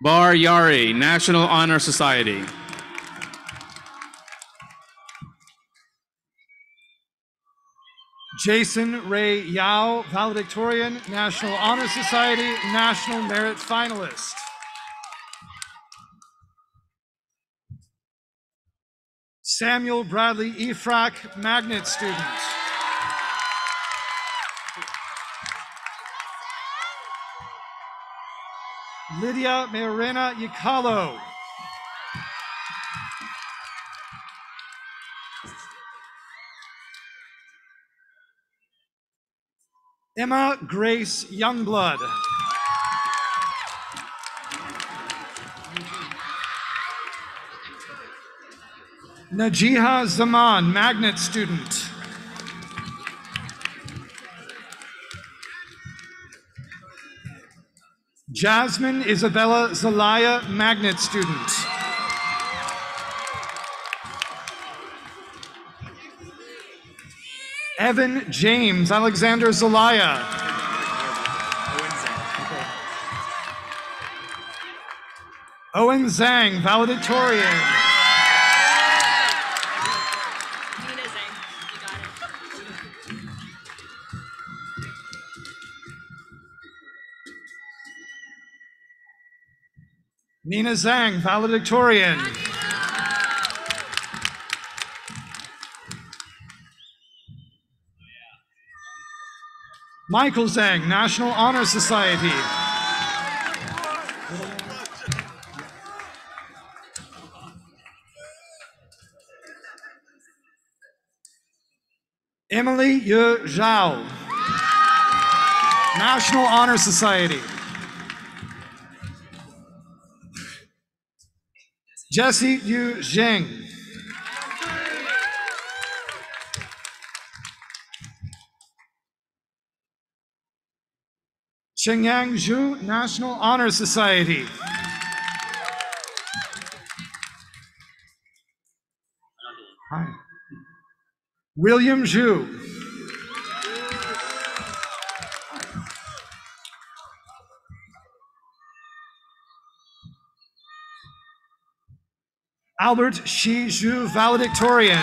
Bar Yari, National Honor Society. Jason Ray Yao, valedictorian, National Honor Society, National Merit Finalist. Samuel Bradley Efrack, magnet student. Lydia Mayorena Yacalo. Emma Grace Youngblood. Najiha Zaman, magnet student. Jasmine Isabella Zelaya, magnet student. Evan James Alexander Zelaya. Owen Zhang, valedictorian. Nina Zhang, valedictorian. Michael Zhang, National Honor Society. Emily Yu Zhao, National Honor Society. Jesse Yu Zheng. Chengyang Zhu, National Honor Society. Hi. William Zhu. Albert Shi Zhu, valedictorian.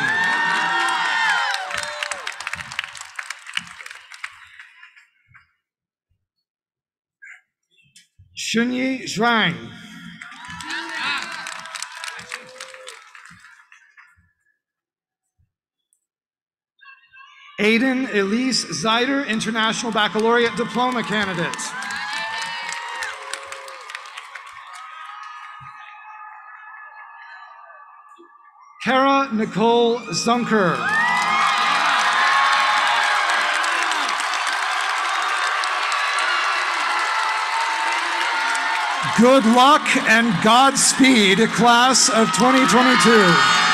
Shunyi Zhuang. Aiden Elise Zeider, International Baccalaureate Diploma candidate. Kara Nicole Zunker. Good luck and Godspeed, class of 2022.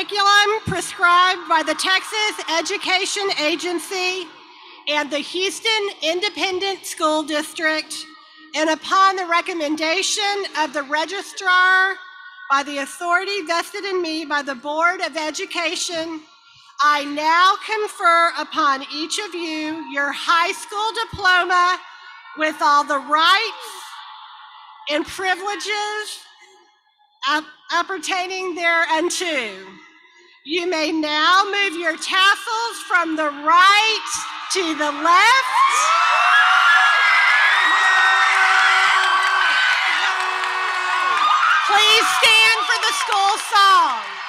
Curriculum prescribed by the Texas Education Agency and the Houston Independent School District, and upon the recommendation of the registrar by the authority vested in me by the Board of Education, I now confer upon each of you your high school diploma with all the rights and privileges uh, appertaining thereunto. You may now move your tassels from the right to the left. Please stand for the school song.